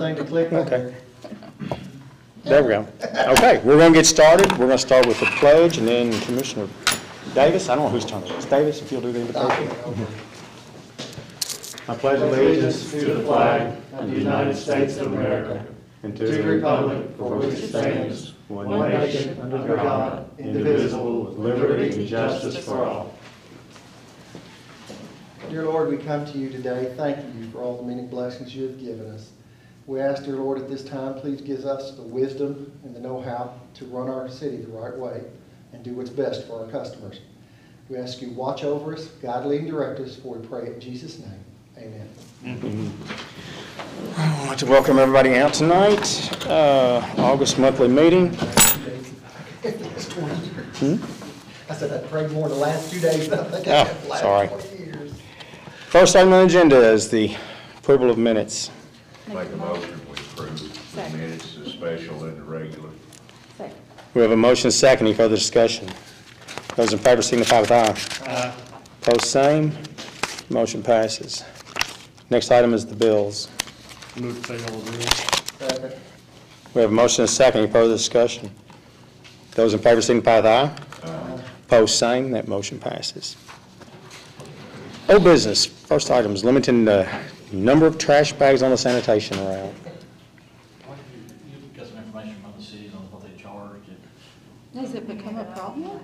thing to click back Okay. there. There we go. Okay, we're going to get started. We're going to start with the pledge, and then Commissioner Davis, I don't know whose turn it is. Davis, if you'll do the invitation. I pledge allegiance to the flag of the United States of America, and to the republic for which it stands, one nation, under God, indivisible, with liberty and justice for all. Dear Lord, we come to you today, thanking you for all the many blessings you have given us. We ask, dear Lord, at this time, please give us the wisdom and the know-how to run our city the right way and do what's best for our customers. We ask you watch over us, guide, lead, and direct us, for we pray in Jesus' name. Amen. I want to welcome everybody out tonight. Uh, August monthly meeting. I said I prayed more the last two days than I think I Oh, have the last sorry. twenty years. First item on the agenda is the approval of minutes. Make a motion, we approve the Second. minutes, the special and the regular. Second. We have a motion and a second. Any further discussion? Those in favor signify with aye. Post same. Motion passes. Next item is the bills. Move to pay all the bills. We have a motion and a second. Any further discussion? Those in favor signify with aye. Post same. That motion passes. Old business. First item is limiting the number of trash bags on the sanitation route. You got some information from the cities on what they charge, Has it become a problem?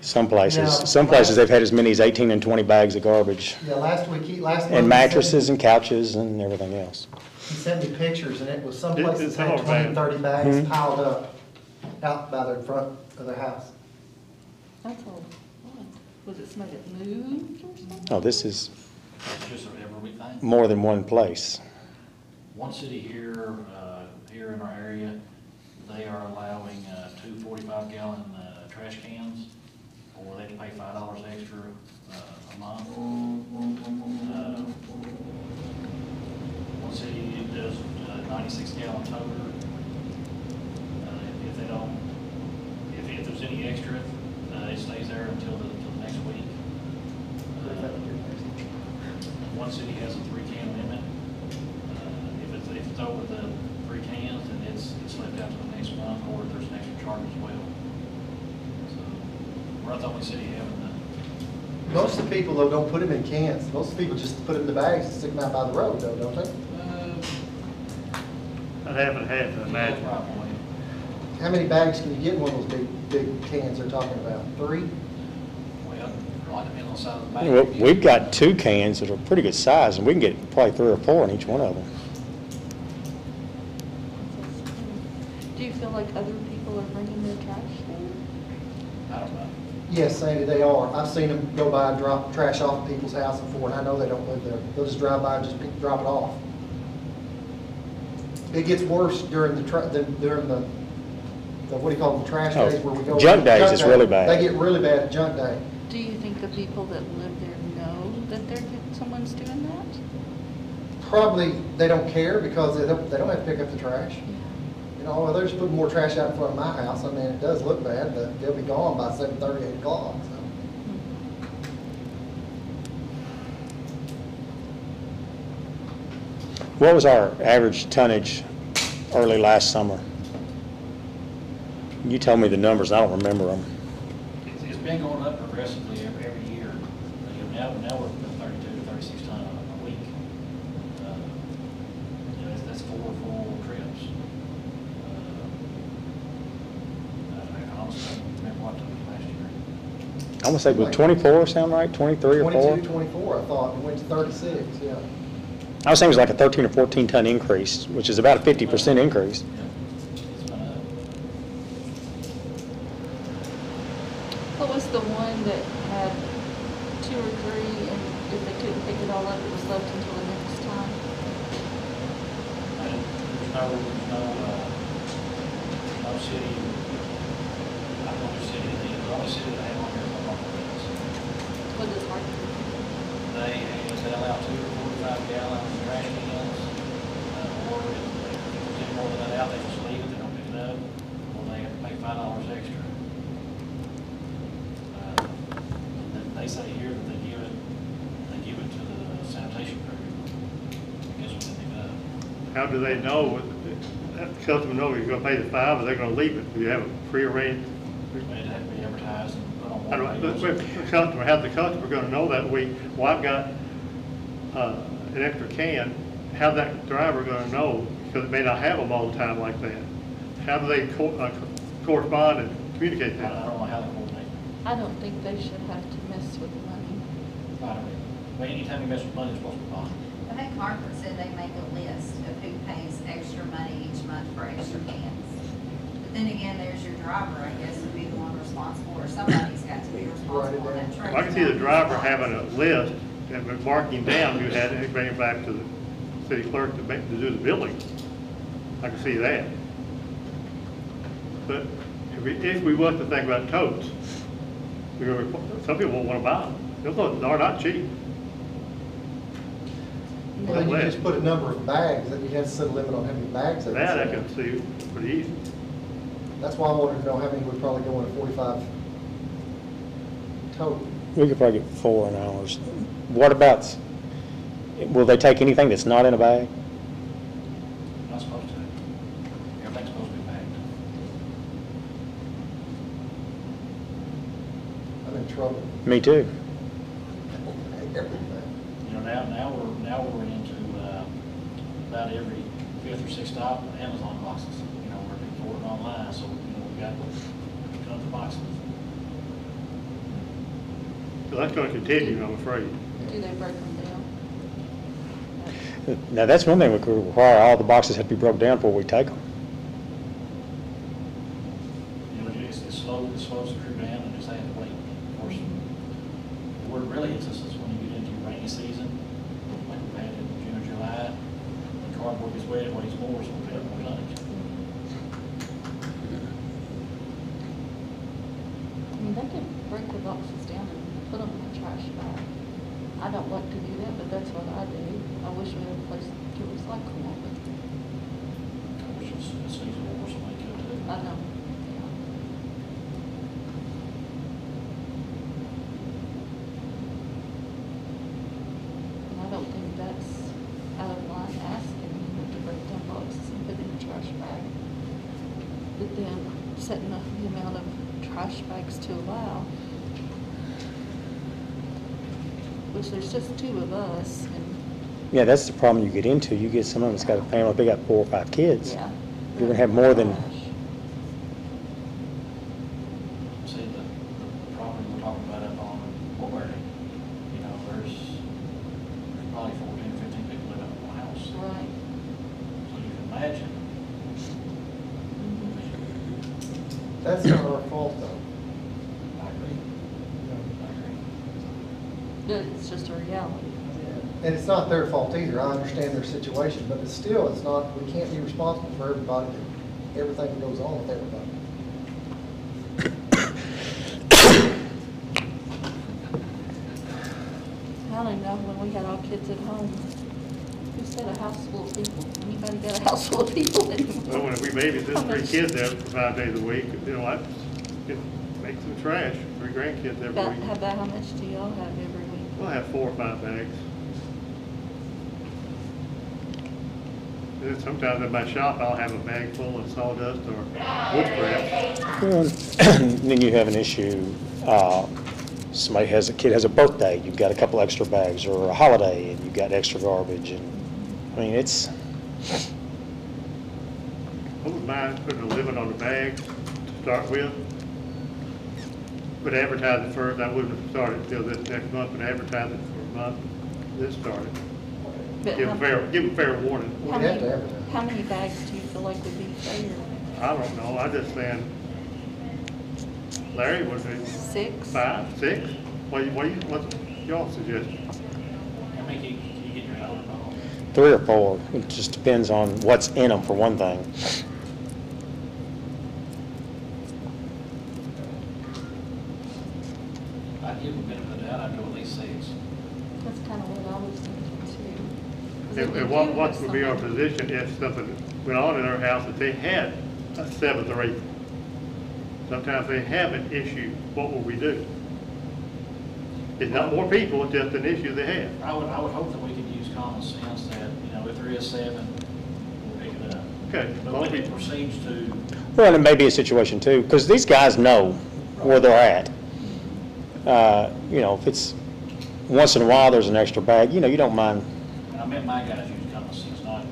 Some places, No. some places they've had as many as 18 and 20 bags of garbage. Yeah, last week, he, last month. he And sent- mattresses and couches and everything else. He sent me pictures, and it was some It- places it's had all twenty, bad. thirty bags Mhm. piled up out by their front of their house. That's all. Was it somebody that moved or something? Oh, this is it's just a every week more than one place. One city here, uh, here in our area, they are allowing, uh, two forty-five gallon, uh, trash cans, or they have to pay five dollars extra, uh, a month. Uh, One city does uh, ninety-six gallon toter. Uh, if- if they don't, if, if there's any extra, uh, it stays there until the, until the next week. Uh, One city has a three can limit. Uh, If it's, if it's over the three cans, then it's, it's left out to the next month, or there's an extra charge as well. So, we're not the only city having the, Most of the people, though, don't put them in cans. Most of the people just put them in the bags and stick them out by the road, though, don't they? uh, I haven't had to imagine. probably. How many bags can you get in one of those big, big cans they're talking about? Three? Well, might depend on the size of the bag. Well, we've got two cans that are pretty good size, and we can get probably three or four in each one of them. Do you feel like other people are bringing their trash there? I don't know. Yes, Sandy, they are. I've seen them go by and drop trash off at people's house before, and I know they don't live there. They'll just drive by and just pick, drop it off. It gets worse during the, tra- than during the, the, what do you call them, the trash Oh, days where we go. junk days is day. really bad. They get really bad at junk day. Do you think the people that live there know that they're, someone's doing that? Probably, they don't care because they don't, they don't have to pick up the trash. You know, well, they're just putting more trash out in front of my house. I mean, it does look bad, but they'll be gone by seven thirty, eight o'clock, so. Hmm. What was our average tonnage early last summer? You told me the numbers, I don't remember them. It's, it's been going up progressively every, every year. You know, Now, now we're at thirty-two to thirty-six ton a, a week. Uh, You know, that's, that's four full trips. Uh, I I honestly don't remember what took it last year. I want to say, would 24 sound right, 23 or 4? Twenty-two, twenty-four, I thought, it went to thirty-six, yeah. I was saying it was like a 13 or 14 ton increase, which is about a 50% increase. Yeah, It's been up. What was the one that had two or three, and if they couldn't pick it all up, it was left until the next time? And there's no, there's no, uh, no city, I don't know which city it is, the only city that I have on here is Oklahoma. What is hard? They, they allow two or forty-five gallon trash cans, uh, or if there's any more than that out, they just leave it, they don't pick it up, or they have to pay five dollars extra. Uh, and They say here that they give it, they give it to the sanitation crew. how do they know, that customer know you're gonna pay the five, or they're gonna leave it? Do you have a prearranged? It'd have to be advertised and put on. The customer, how's the customer gonna know that week, well, I've got, uh, an extra can, how's that driver gonna know? Because it may not have them all the time like that. How do they co- uh, correspond and communicate that? I that? don't know how they coordinate. I don't think they should have to mess with the money. I don't know. But anytime you mess with money, it's supposed to be bond. I think Hartford said they make a list of who pays extra money each month for extra cans. But then again, there's your driver, I guess, would be the one responsible, or somebody's got to be responsible on that truck. I can see the driver having a list and marking down who had it, bring it back to the city clerk to make, to do the billing. I can see that. But if we, if we was to think about totes, we were, some people won't wanna buy them. Those are not cheap. Well, then you just put a number of bags, that you have to set a limit on how many bags they can That I sell. can see pretty easy. That's why I wanted to know how many would probably go in a forty-five total. We could probably get four in ours. What about, will they take anything that's not in a bag? Not supposed to. Everything's supposed to be bagged. I'm in trouble. Me too. Everything. You know, now, now we're, now we're into, uh, about every fifth or sixth stop, Amazon boxes. You know, we're people ordering online, so, you know, we got tons of boxes. So that's gonna continue, I'm afraid. Do they break them down? Now, that's one thing we could require, all the boxes have to be broke down before we take them. You know, it's, it's slow, it slows the crew down and just have to wait. Of course, where it really hits us is when you get into rainy season, like we've had in June or July, the cardboard gets wet, it weighs more, so we have more tonnage. I mean, break the boxes down and put them in a trash bag. I don't like to do that, but that's what I do. I wish we had a place to recycle them, Which is, it's seasonal or something to it but I know. And I don't think that's out of line asking them to break down boxes and put in a trash bag. But then setting up the amount of trash bags to allow. Which there's just two of us and, Yeah, that's the problem you get into. You get someone that's got a family, they got four or five kids. yeah. You're gonna have more than- Trash. See, the, the property we're talking about up on Woodbury, you know, there's, there's probably fourteen, fifteen people living in one house. So Right. you can imagine, That's not our fault, though. I agree, I agree. But it's just a reality. And it's not their fault either, I understand their situation, but it's still, it's not, we can't be responsible for everybody, everything that goes on with everybody. I don't know, when we had our kids at home, who said a house full of people? Anybody got a house full of people anymore? Well, when we babysit three kids there for five days a week, you know, I, it makes some trash, three grandkids every About, week. how about how much do y'all have every week? We'll have four or five bags. Sometimes in my shop, I'll have a bag full of sawdust or wood scraps. Well, Then you have an issue, uh, somebody has, a kid has a birthday, you've got a couple extra bags, or a holiday, and you've got extra garbage, and, I mean, it's, I wouldn't mind putting a limit on the bags to start with. But advertise it first, I wouldn't have started until this next month, but advertise it for a month, then start it. But Give how- them fair, give them fair warning. We How have to many, advertise. how many bags do you feel like would be fair? I don't know, I just saying, Larry, was it Six? five, six? What, do you- what, you- what's y'all suggestion? How many can can you get in your own three or four, it just depends on what's in them, for one thing. I'd give them a benefit of the doubt, I'd go at least six. That's kind of what I was thinking too. 'Cause if And we and what, what would be our position if something went on in our house that they had a seventh or eighth? Sometimes they have an issue, what will we do? It's not more people, it's just an issue they have. I would, I would hope that we could use common sense that, you know, if there is seven, Okay, as But long as when we- it proceeds to, Well, and it may be a situation too, because these guys know where they're at. Uh, You know, if it's, once in a while, there's an extra bag, you know, you don't mind, and I meant my guys use common sense, not,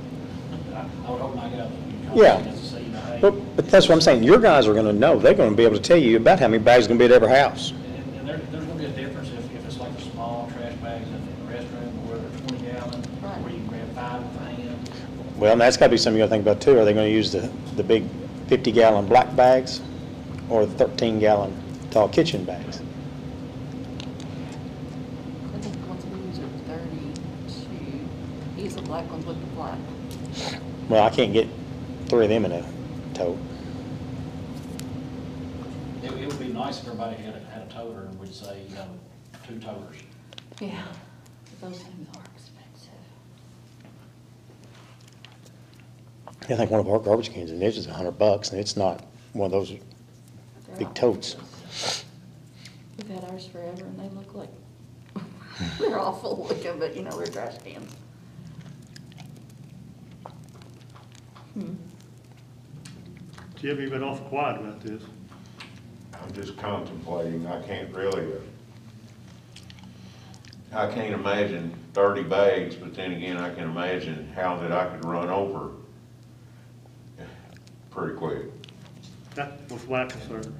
I I would hope my guys use Yeah. common sense to say, you know, hey. but, but that's what I'm saying, your guys are gonna know, they're gonna be able to tell you about how many bags are gonna be at every house. And and there, there's gonna be a difference if, if it's like the small trash bags in the restroom where they're twenty gallon, Right. where you can grab five with a hand. Well, and that's gotta be something you gotta think about too, are they gonna use the, the big fifty gallon black bags or the thirteen gallon tall kitchen bags? I think once we use it thirty-two, use the black ones with the black. Well, I can't get three of them in a tote. It, it would be nice if everybody had a, had a toter and would say, you know, two toters. Yeah. Those things are expensive. I think one of our garbage cans in this is a hundred bucks, and it's not one of those They're big not- totes. We've had ours forever and they look like, they're awful looking, but you know, they're trash cans. Jim, you've been awful quiet about this. I'm just contemplating, I can't really, uh, I can't imagine thirty bags, but then again, I can imagine how that I could run over pretty quick. That was my concern.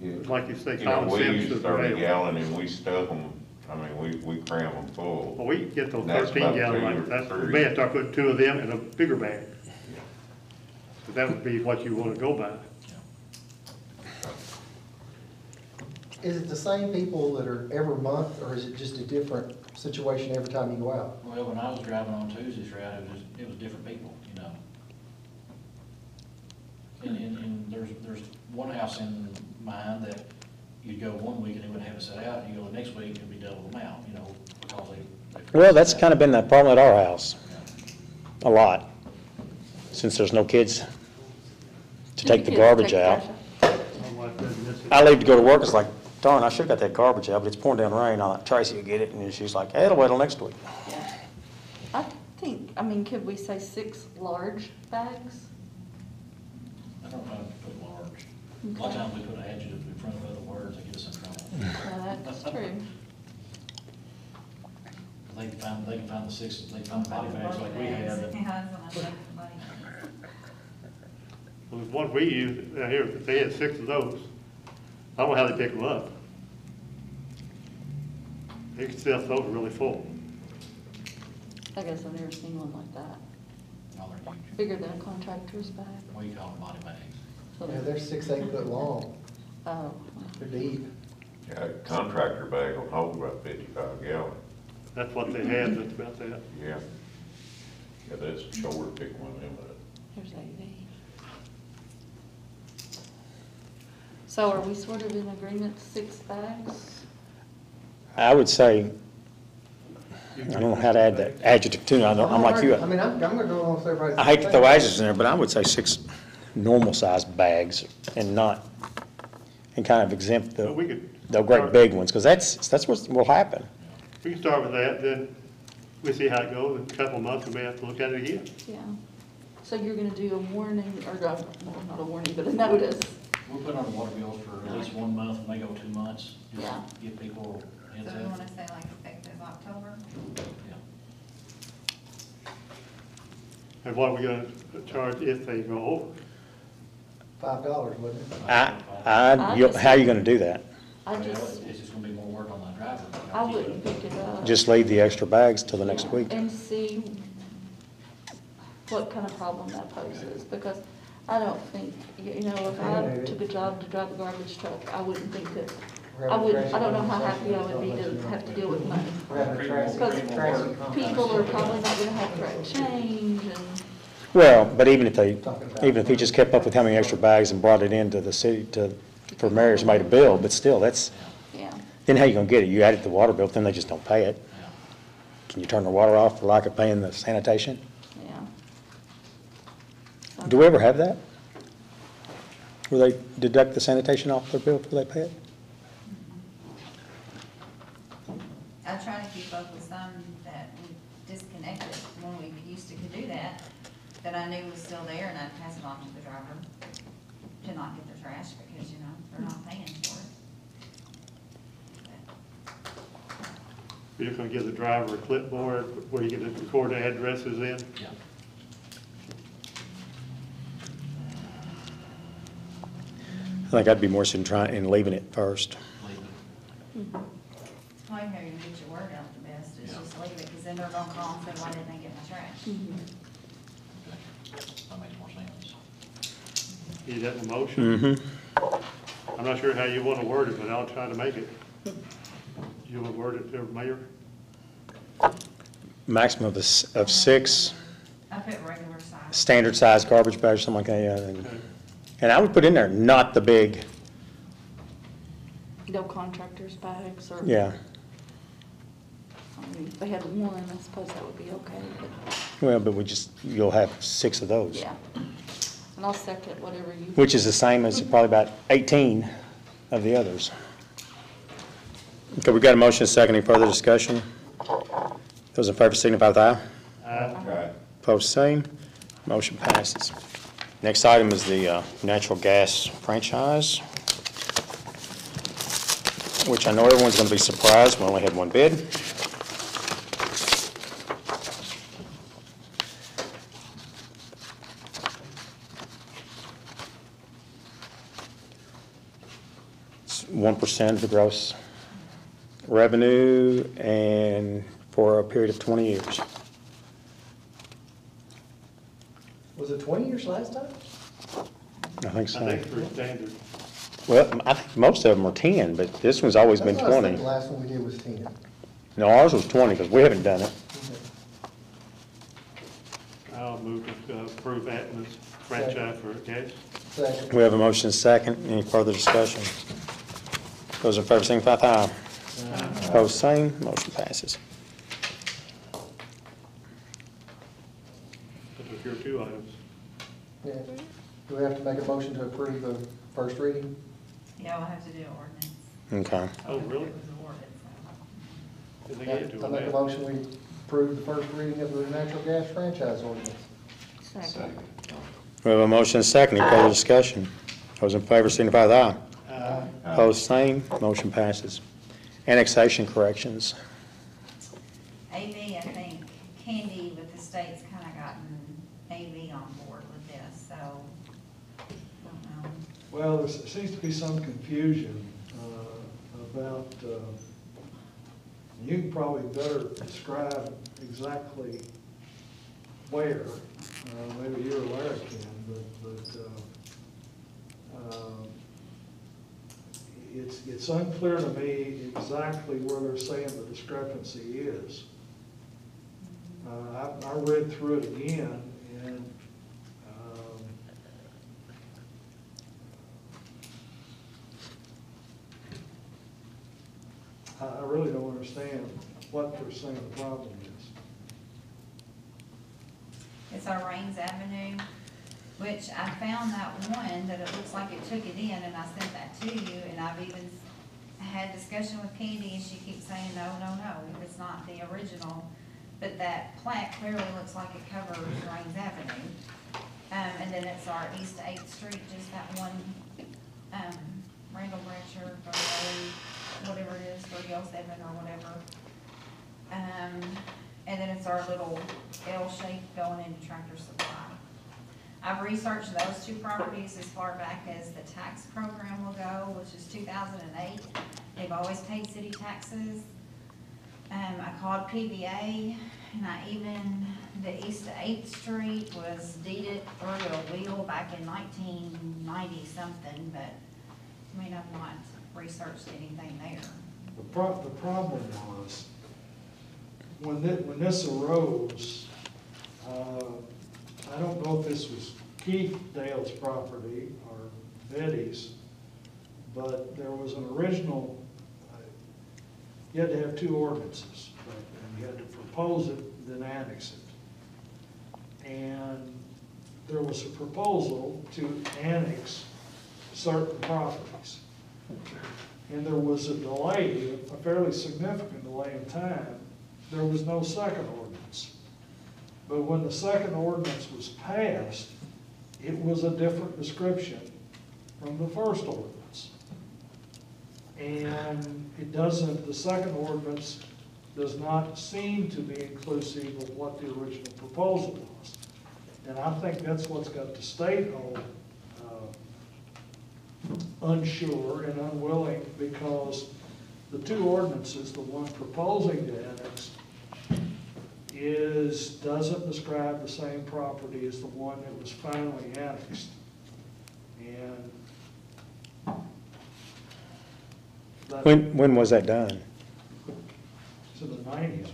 Yeah. Like you say, You know, common we sense use is thirty gallon and we stuff them, I mean, we, we cram them Well, full. we get those That's thirteen about gallon, two like, that's, three. may have to put two of them in a bigger bag. But that would be what you wanna go by. Is it the same people that are every month, or is it just a different situation every time you go out? Well, when I was driving on Tuesdays route, it was, it was different people, you know. And, and, and there's, there's one house in mine that you'd go one week and they wouldn't have it set out, and you go the next week, it'd be double the amount, you know, because they. they- Well, that's kind of been the problem at our house, a lot, since there's no kids to take the garbage take out. trash My wife doesn't miss it. I leave to go to work, it's like, darn, I should've got that garbage out, but it's pouring down rain, I'm like, Tracy will get it, and she's like, hey, it'll wait till next week. Yeah. I think, I mean, could we say six large bags? I don't know if to put large. A lot of times we put adjectives in front of other words that get us in trouble. Yeah, that's true. They can find, they can find the six, they can find the body bags like we have. and- Yeah, that's what I'm thinking, buddy. Well, the one we use down here, if they had six of those, I don't know how they pick them up. They can stuff those really full. I guess I've never seen one like that. They're huge. Bigger than a contractor's bag. We call them body bags. So Yeah, they're six, eight foot long, Oh, they're deep. Yeah, a contractor bag will hold about fifty-five gallon, That's what they have, that's about that. yeah. Yeah, that's a shorter pick one of them up. here's So are we sort of in agreement, six bags? I would say, I don't know how to add that adjective to it, I'm I'm like you. I mean, I'm, I'm gonna go along with everybody. I hate to throw adjectives in there, but I would say six normal-sized bags and not, and kind of exempt But the, we could. the great big ones, because that's, that's what will happen. We can start with that, then we see how it goes, in a couple of months, we may have to look at it again. Yeah. So you're gonna do a warning, or, uh, well, not a warning, but a notice? We'll put on the water bills for at least one month, and they go two months. just Yeah. Give people heads So we up. wanna say like effective October? Yeah. And what are we gonna charge if they go over? Five dollars, wouldn't it? I, I, you- how are you gonna do that? I Well, just, It's just gonna be more work on the driver. I wouldn't pick it up. Just leave the extra bags till the next week? And see what kind of problem that poses, because I don't think, you you know, if I took a job to drive a garbage truck, I wouldn't think that, I wouldn't, I don't know how happy I would be to have to deal with money. We're having a Tracy, Because Tracy conference. people are probably not gonna have correct change and, Well, but even if they, even if he just kept up with how many extra bags and brought it into the city to, for mayor's made a bill, but still, that's, yeah, then how you gonna get it? You add it to the water bill, then they just don't pay it. Can you turn the water off for lack of paying the sanitation? Yeah. Do we ever have that? Where they deduct the sanitation off their bill before they pay it? I try to keep up with some that we disconnected when we used to could do that, that I knew was still there, and I'd pass it on to the driver to not get their trash, because, you know, they're not paying for it. You're gonna give the driver a clipboard where you can record the addresses in? Yeah. I think I'd be more interested in trying, in leaving it first. Leave it. Well, you know, you get your word out the best, is Yeah. just leave it, because then they're gonna call and say, why didn't they get my trash? Okay. That makes more sense. Is that the motion? Mm-hmm. I'm not sure how you wanna word it, but I'll try to make it. You wanna word it there, Mayor? Maximum of, s- of six I put regular size. standard size garbage bags, something like that, yeah. and- Okay. And I would put in there, not the big, No contractors' bags or. yeah. I mean, if they had one, I suppose that would be okay, but, Well, but we just, you'll have six of those. yeah. And I'll second whatever you. Which is the same as mhm. probably about 18 of the others. Okay, we got a motion, and a second, any further discussion? Those in favor signify with aye. Right. Uh-huh. Opposed, same. Motion passes. Next item is the uh, natural gas franchise, which I know everyone's going to be surprised, we only had one bid. It's 1% of the gross revenue and for a period of 20 years. Was it twenty years last time? I think so. I think for standard. Well, I think most of them are 10, but this one's always been That's what I was 20. thinking The last one we did was ten. No, ours was 20, because we haven't done it. I'll move to uh, approve Atmos franchise for gas. Second. We have a motion second. Any further discussion? Those in favor, signify with aye. Opposed, same. Motion passes. Those are your two items. Yeah. Do we have to make a motion to approve the first reading? Yeah, we'll have to do an ordinance. Okay. Oh, really? It was awarded, so. Did they get to I it make a now? motion, we approve the first reading of the natural gas franchise ordinance. Second. We have a motion second. Any further discussion? Those in favor, signify with aye. Uh, Opposed, same. Motion passes. Annexation corrections. AV, I think Candy with the state's kind of gotten AV on board with this, so, don't know. Well, there seems to be some confusion uh, about, uh, you probably better describe exactly where, uh, maybe you or Larry can, but, but uh, um, it's, it's unclear to me exactly where they're saying the discrepancy is. Uh, I, I read through it again, and um, I, I really don't understand what they're saying the problem is. It's our Rains Avenue, which I found that one that it looks like it took it in, and I sent that to you, and I've even had discussion with Candy, and she keeps saying, no, no, no, it's not the original. But that plat clearly looks like it covers Rains Avenue. Um, and then it's our East Eighth Street, just that one, um, Randall Brancher, whatever it is, three oh seven or whatever. Um, and then it's our little L shape going into Tractor Supply. I've researched those two properties as far back as the tax program will go, which is two thousand and eight. They've always paid city taxes. Um, I called PVA, and I even, the East Eighth Street was deeded through a wheel back in nineteen ninety something, but, I mean, I've not researched anything there. The prob, the problem was, when thi, when this arose, uh, I don't know if this was Keith Dale's property or Betty's, but there was an original, uh, you had to have two ordinances, but and you had to propose it, then annex it. And there was a proposal to annex certain properties. And there was a delay, a fairly significant delay in time. There was no second ordinance. But when the second ordinance was passed, it was a different description from the first ordinance. And it doesn't, the second ordinance does not seem to be inclusive of what the original proposal was. And I think that's what's got the state uh, unsure and unwilling because the two ordinances, the one proposing to annex is, doesn't describe the same property as the one that was finally annexed. And that- When, when was that done? It's in the nineties,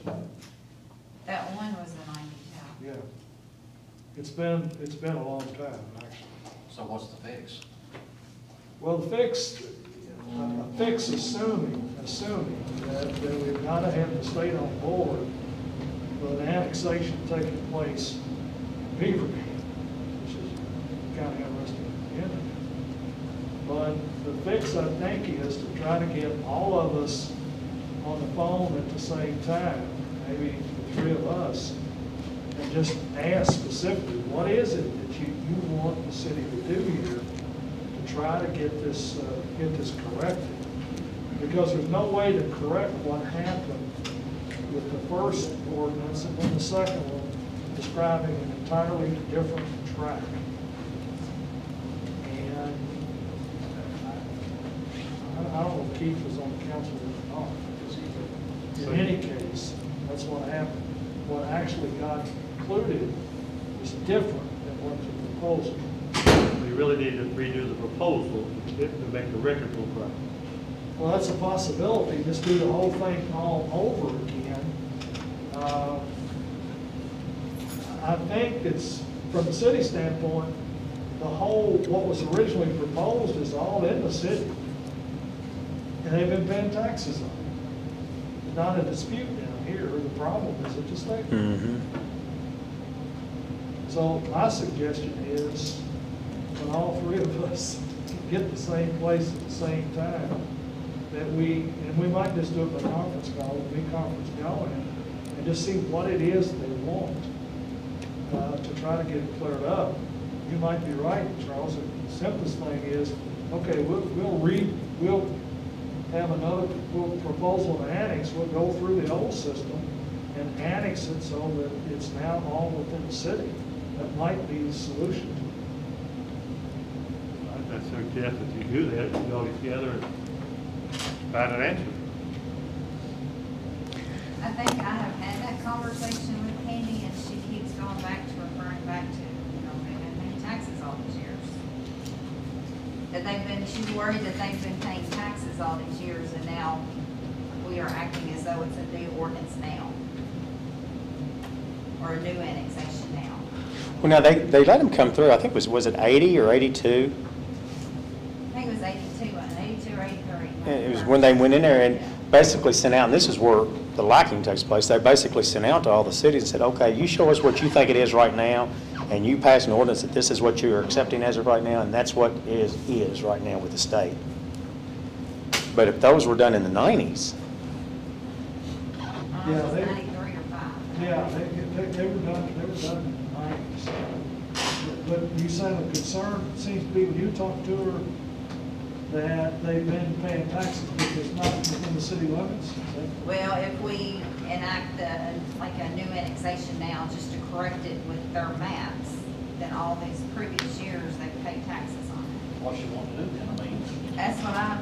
That one was the ninety-two. yeah. It's been, it's been a long time, actually. So what's the fix? Well, the fix, a fix assuming, assuming that, that we've got to have the state on board with an annexation taking place in Beaver which is kind of interesting end. But the fix, I think, is to try to get all of us on the phone at the same time, maybe the three of us, and just ask specifically, what is it that you, you want the city to do here try to get this, uh, get this corrected? Because there's no way to correct what happened with the first ordinance and then the second one describing an entirely different track. And I, I don't know if Keith was on the council or not, because he, in any case, that's what happened. What actually got included is different than what the proposal. We really need to redo the proposal to to make the record look right. Well, that's a possibility, just do the whole thing all over again. Uh, I think it's, from the city standpoint, the whole, what was originally proposed is all in the city. And they've been paying taxes on it. Not a dispute down here, the problem is at the state. Mm-hmm. So my suggestion is, when all three of us get the same place at the same time, that we, and we might just do it by conference call, big conference going, and just see what it is they want, uh, to try to get it cleared up. You might be right, Charles, the simplest thing is, okay, we'll, we'll read, we'll have another pro- proposal to annex, we'll go through the old system and annex it so that it's now all within the city. That might be the solution suggest that you do that, you go together and find an answer. I think I have had that conversation with Candy, and she keeps going back to referring back to, you know, they've been paying taxes all these years. That they've been, she's worried that they've been paying taxes all these years, and now we are acting as though it's a new ordinance now. Or a new annexation now. Well, now, they, they let them come through, I think it was, was it 80 or 82? I think it was eighty-two, uh, eighty-two or eighty-three. It was when they went in there and basically sent out, and this is where the lacking takes place, they basically sent out to all the cities and said, okay, you show us what you think it is right now, and you pass an ordinance that this is what you are accepting as of right now, and that's what is, is right now with the state. But if those were done in the nineties, Uh, Yeah, they- ninety-three or five. Yeah, they, they, they were done, they were done in the nineties. But you say the concern seems to be when you talk to her, that they've been paying taxes because not within the city limits. Is that- Well, if we enact the, like a new annexation now, just to correct it with their maps, then all these previous years, they've paid taxes on it. What you want to do then, I mean, That's what I.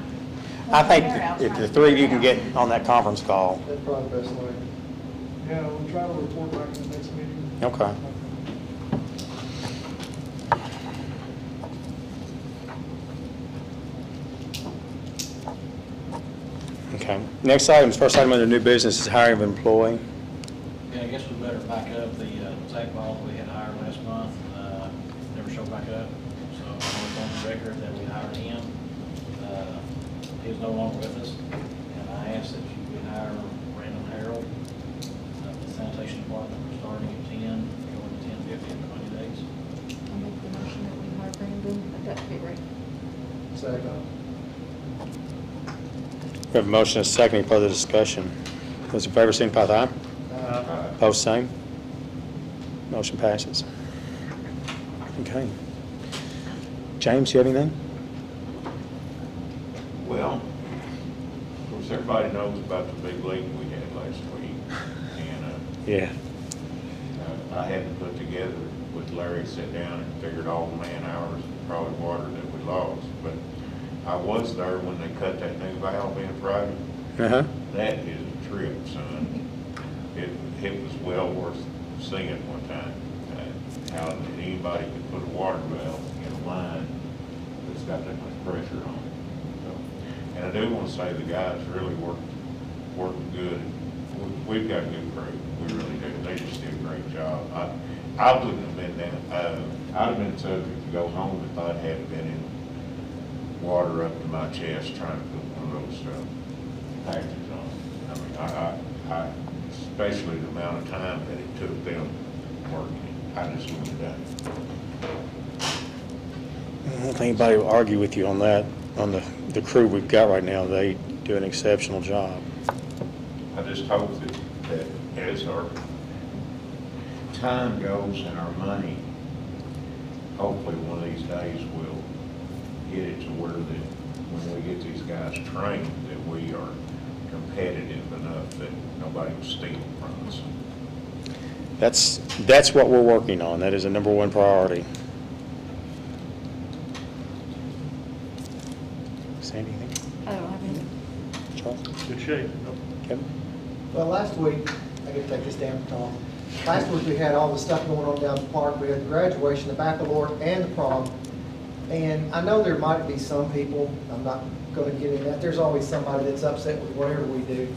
I think if the three of you can get on that conference call, That's probably the best way. Yeah, we'll try to report back in the next meeting. Okay. okay. Next item, is first item under new business is hiring of employee. yeah, I guess we better back up the, uh, Zach Ball that we had hired last month, uh, never showed back up. So I was on the record that we hired him. Uh, He is no longer with us, and I asked that you would hire Brandon Harold, uh, the sanitation department, starting at ten, going to ten fifty in twenty days. I'll make the motion that we hire Brandon at that pay rate. Second. We have a motion and a second. Any further discussion? Those in favor signify with aye. Uh, Opposed, same. Motion passes. Okay. James, you have anything? Well, of course, everybody knows about the big leak we had last week. And, uh, Yeah. Uh, I had to put together with Larry, sit down and figured all the man hours, and probably water that we lost. I was there when they cut that new valve in Friday. Uh-huh. That is a trip, son. It, it was well worth seeing one time. uh, How anybody could put a water valve in a line that's got that much pressure on it. So, And I do want to say the guys really worked, working good. We- We've got a good crew, we really do. They just did a great job. I, I wouldn't have been down, uh, I'd have been subject to go home if I hadn't been in water up to my chest trying to put one of those, uh, packages on. I mean, I, I, I, especially the amount of time that it took them working it, I just have done. I don't think anybody will argue with you on that, on the, the crew we've got right now. They do an exceptional job. I just hope that, that as our time goes and our money, hopefully one of these days we'll get it to where that when we get these guys trained, that we are competitive enough that nobody will steal from us. That's, that's what we're working on. That is a number one priority. Sandy, anything? I don't have any. Charles? Good shape. Kevin? Well, last week, I get to take this down, Tom. Last week, we had all the stuff going on down the park. We had the graduation, the baccalaureate, and the prom. And I know there might be some people, I'm not gonna get into that, there's always somebody that's upset with whatever we do.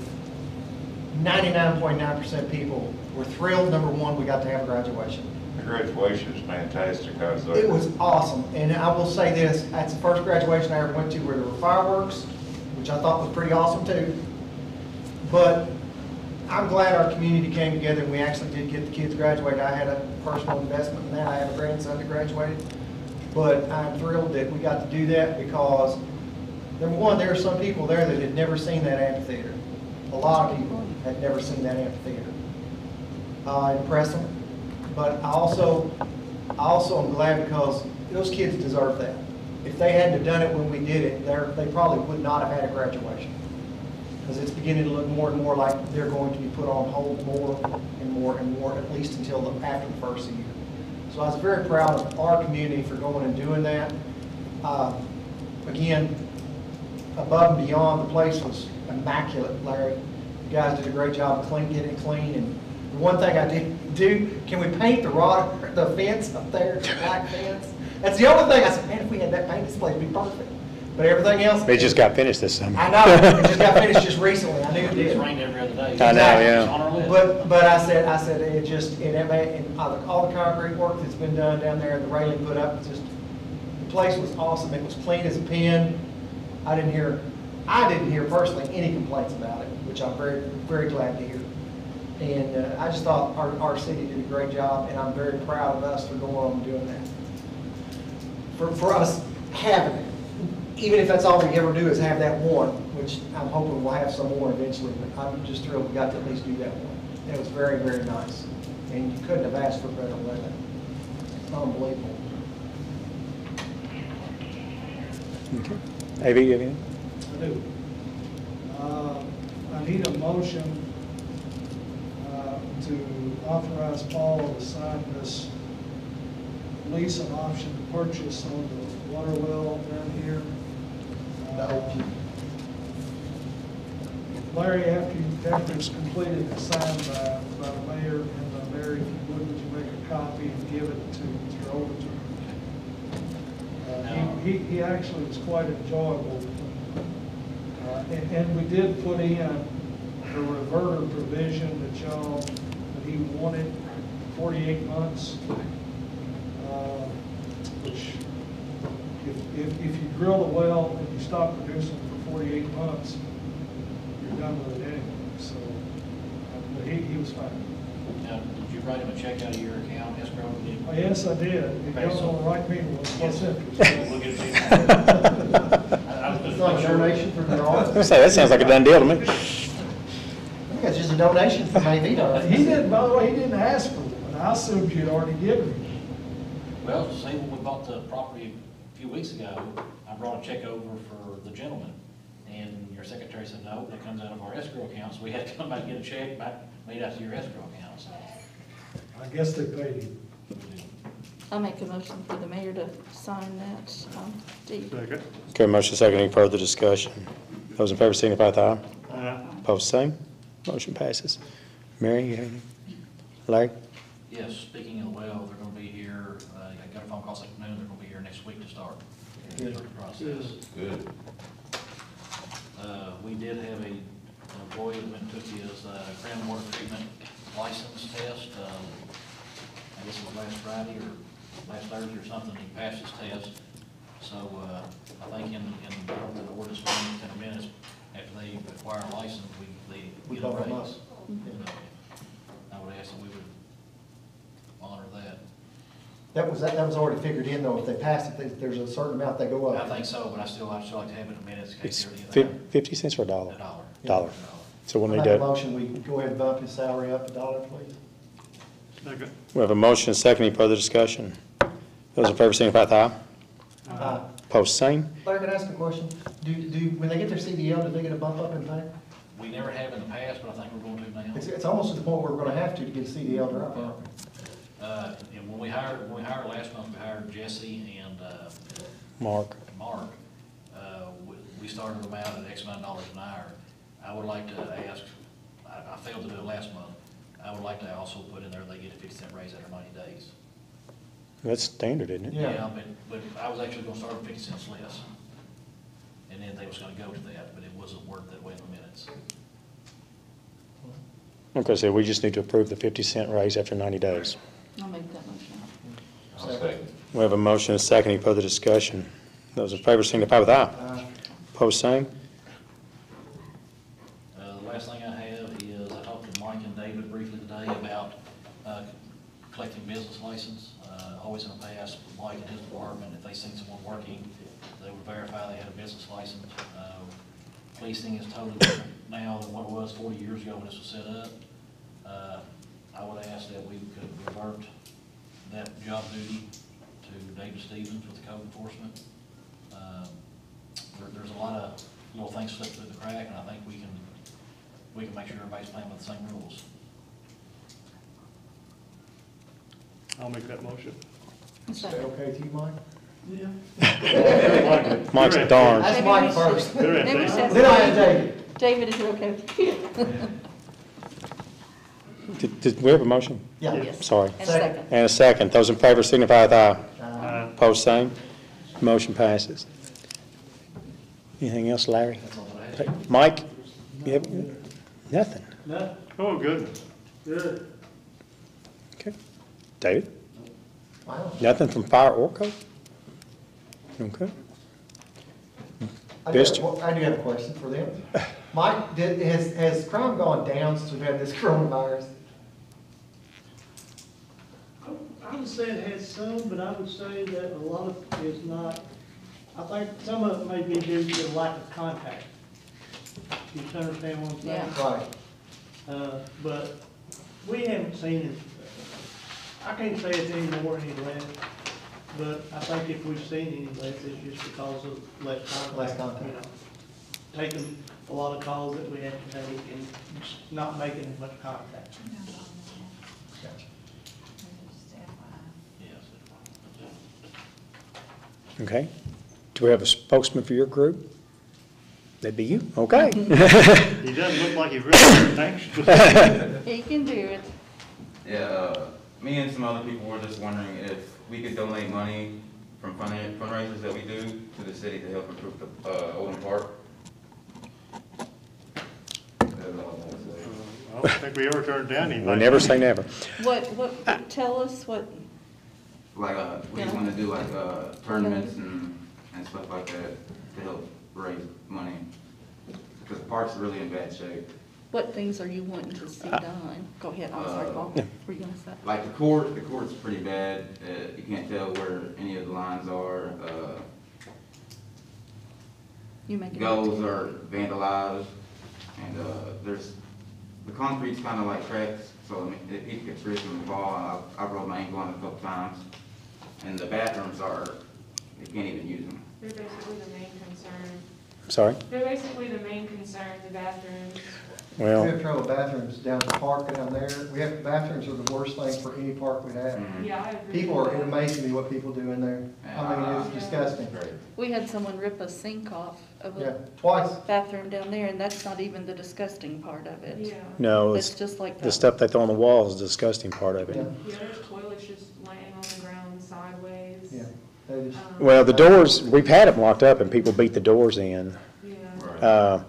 Ninety-nine point nine percent people were thrilled, number one, we got to have a graduation. The graduation is fantastic, because It was awesome, and I will say this, that's the first graduation I ever went to where there were fireworks, which I thought was pretty awesome too. But I'm glad our community came together and we actually did get the kids graduated. I had a personal investment in that, I have a grandson that graduated. But I'm thrilled that we got to do that because, number one, there are some people there that had never seen that amphitheater. A lot of people had never seen that amphitheater. Uh, impress them, but I also, I also am glad because those kids deserve that. If they hadn't have done it when we did it, they probably would not have had a graduation. Because it's beginning to look more and more like they're going to be put on hold more and more and more, at least until the- after the first year. So I was very proud of our community for going and doing that. Uh, Again, above and beyond, the place was immaculate, Larry. You guys did a great job of clean, getting it clean, and the one thing I did do, can we paint the rod, the fence up there, the black fence? That's the only thing, I said, man, if we had that paint, this place would be perfect. But everything else. They just got finished this summer. I know, it just got finished just recently, I knew it It's did. rained every other day. I know, yeah. It's on our list. But, but I said, I said, it just, and it made, and all the, all the concrete work that's been done down there, and the railing put up, it's just, the place was awesome, it was clean as a pin. I didn't hear, I didn't hear personally any complaints about it, which I'm very, very glad to hear. And, uh, I just thought our, our city did a great job, and I'm very proud of us for going on and doing that. For, for us having it, even if that's all we ever do is have that one, which I'm hoping we'll have some more eventually, but I'm just thrilled we got to at least do that one. It was very, very nice, and you couldn't have asked for better weather. Unbelievable. Okay. AV, you have anything? I do. Uh, I need a motion uh, to authorize Paul to sign this lease and option to purchase on the water well down here. Larry, after you, after it's completed and signed by, by the mayor and by Mary, if you would, would you make a copy and give it to Mr. Overton? Uh, He, he he actually was quite enjoyable. Uh, And, and we did put in the reverter provision that y'all, that he wanted, forty-eight months. uh, Which, if, if, if you drill the well and you stop producing for forty-eight months, you're done with it anyway, so, uh, but he, he was fine. Now, did you write him a check out of your account, escrow? Did- Oh, yes, I did. It goes on the right people, it's Yes. what's We'll interest. get it. I- I was It's just not a donation from the I art. say, that sounds like a done deal to me. I think it's just a donation from AV. He didn't, by the way, he didn't ask for one. I assumed you'd already given him. Well, same when we bought the property a few weeks ago, I brought a check over for the gentleman, and your secretary said, no, that comes out of our escrow account, so we had to come back and get a check back, made out to your escrow account, so. I guess they paid him. I'll make a motion for the mayor to sign that, um, deed. Second. Okay, motion second, any further discussion? Those in favor signify with aye. Aye. Post same, motion passes. Mary, you have anything? Larry? Yes, speaking of the well, they're gonna be here, uh, I got a phone call this afternoon, they're gonna be here next week to start the process. Good. Uh, we did have a, employee that went and took his, uh, groundwater treatment license test, um, I guess it was last Friday or last Thursday or something, he passed his test. So, uh, I think in, in the ordinance, in a minute, after they acquire a license, we, they We get a vote them up. raise. So, I would ask that we would honor that. That was, that was already figured in though, if they pass it, there- there's a certain amount they go up. I think so, but I still, I'd still like to have it in minutes in It's case there's fif- anything. fifty cents or a dollar? A dollar. Dollar. So we'll I need make a to, motion, we go ahead and bump his salary up a dollar, please. Second. we have a motion, second, any further discussion? Those in favor signify with aye. Uh, Post same, Larry, can I ask a question? Do, do, when they get their CDL, do they get a bump up in pay? We never have in the past, but I think we're going to now. It's, it's almost to the point where we're gonna have to to get a CDL driver, aren't we? Uh, and when we hired, when we hired last month, we hired Jesse and, uh, Mark. Mark. Uh, we, we started them out at X amount of dollars an hour. I would like to ask, I, I failed to do it last month. I would like to also put in there, they get a fifty cent raise after ninety days. That's standard, isn't it? Yeah. But, but I was actually gonna start at fifty cents less. And then they was gonna go to that, but it wasn't worth that way in the minutes. Okay, so we just need to approve the fifty cent raise after ninety days. I'll make that motion. I'll second. We have a motion, and a second, any further discussion? Those in favor signify with aye. Uh, Post same, Uh, the last thing I have is, I talked to Mike and David briefly today about, uh, collecting business license. Uh, always in the past, Mike and his department, if they seen someone working, they would verify they had a business license. Uh, Policing is totally different now than what it was forty years ago when this was set up. Uh, I would ask that we could revert that job duty to David Stevens with the code enforcement. Um, there, there's a lot of little things slip through the crack, and I think we can, we can make sure everybody's playing by the same rules. I'll make that motion. Is that okay with you, Mike? Mike's darn. That's Maybe Mike first. should- Good, Maybe we Then I ask have David. David, is it okay with you? Did, did we have a motion? Yeah. Yes. Sorry. And second. And a second. Those in favor signify with aye. Uh, Aye. Post same, motion passes. Anything else, Larry? That's all that I have. Mike? You have, nothing? No, Oh, goodness. good. Okay. David? Wow. Nothing from fire or code? Okay. I do have- I do have a question for them. Mike, did, has, has crime gone down since we've had this coronavirus? I would say it has some, but I would say that a lot of it is not, I think some of it may be due to the lack of contact. You understand what I'm saying? Yeah. Right. Uh, but we haven't seen it, I can't say it's any more, any less, but I think if we've seen any less, it's just because of less contact. Less contact. you know. Taking a lot of calls that we have to take and just not making as much contact. Gotcha. Yes. Okay. Do we have a spokesman for your group? That'd be you? Okay. He doesn't look like he's really anxious. He can do it. Yeah, uh, me and some other people were just wondering if we could donate money from fund- fundraisers that we do to the city to help improve the, uh, Oldham Park. That's all I wanna say. I don't think we ever turned down anything. We never say never. What, what, tell us what, Like, uh, we Yeah. wanna do like, uh, tournaments and, and stuff like that to help raise money. Because the park's really in bad shape. What things are you wanting to see done? Go ahead, I'm sorry, Paul. Yeah. Were you gonna say? Like the court, the court's pretty bad, uh, you can't tell where any of the lines are, uh, You make it. goals are vandalized, and, uh, there's the concrete's kind of like cracks, so I mean, if people get tripped and fall, I, I rolled my ankle on it a couple times. And the bathrooms are, they can't even use them. They're basically the main concern. Sorry? They're basically the main concern, the bathrooms. We Well, have trouble with bathrooms down at the park down there. We have, bathrooms are the worst thing for any park we have. Mhm. Yeah, I agree. People are, it that. amazes me what people do in there. I mean, it's disgusting. We had someone rip a sink off of Yeah, a twice. bathroom down there, and that's not even the disgusting part of it. Yeah, no, It's it's, just like the that. stuff they throw on the walls is the disgusting part of it. yeah, there's toilets just laying on the ground sideways. yeah. They just, Um, Well, the doors, we've had them locked up and people beat the doors in. Yeah. Uh,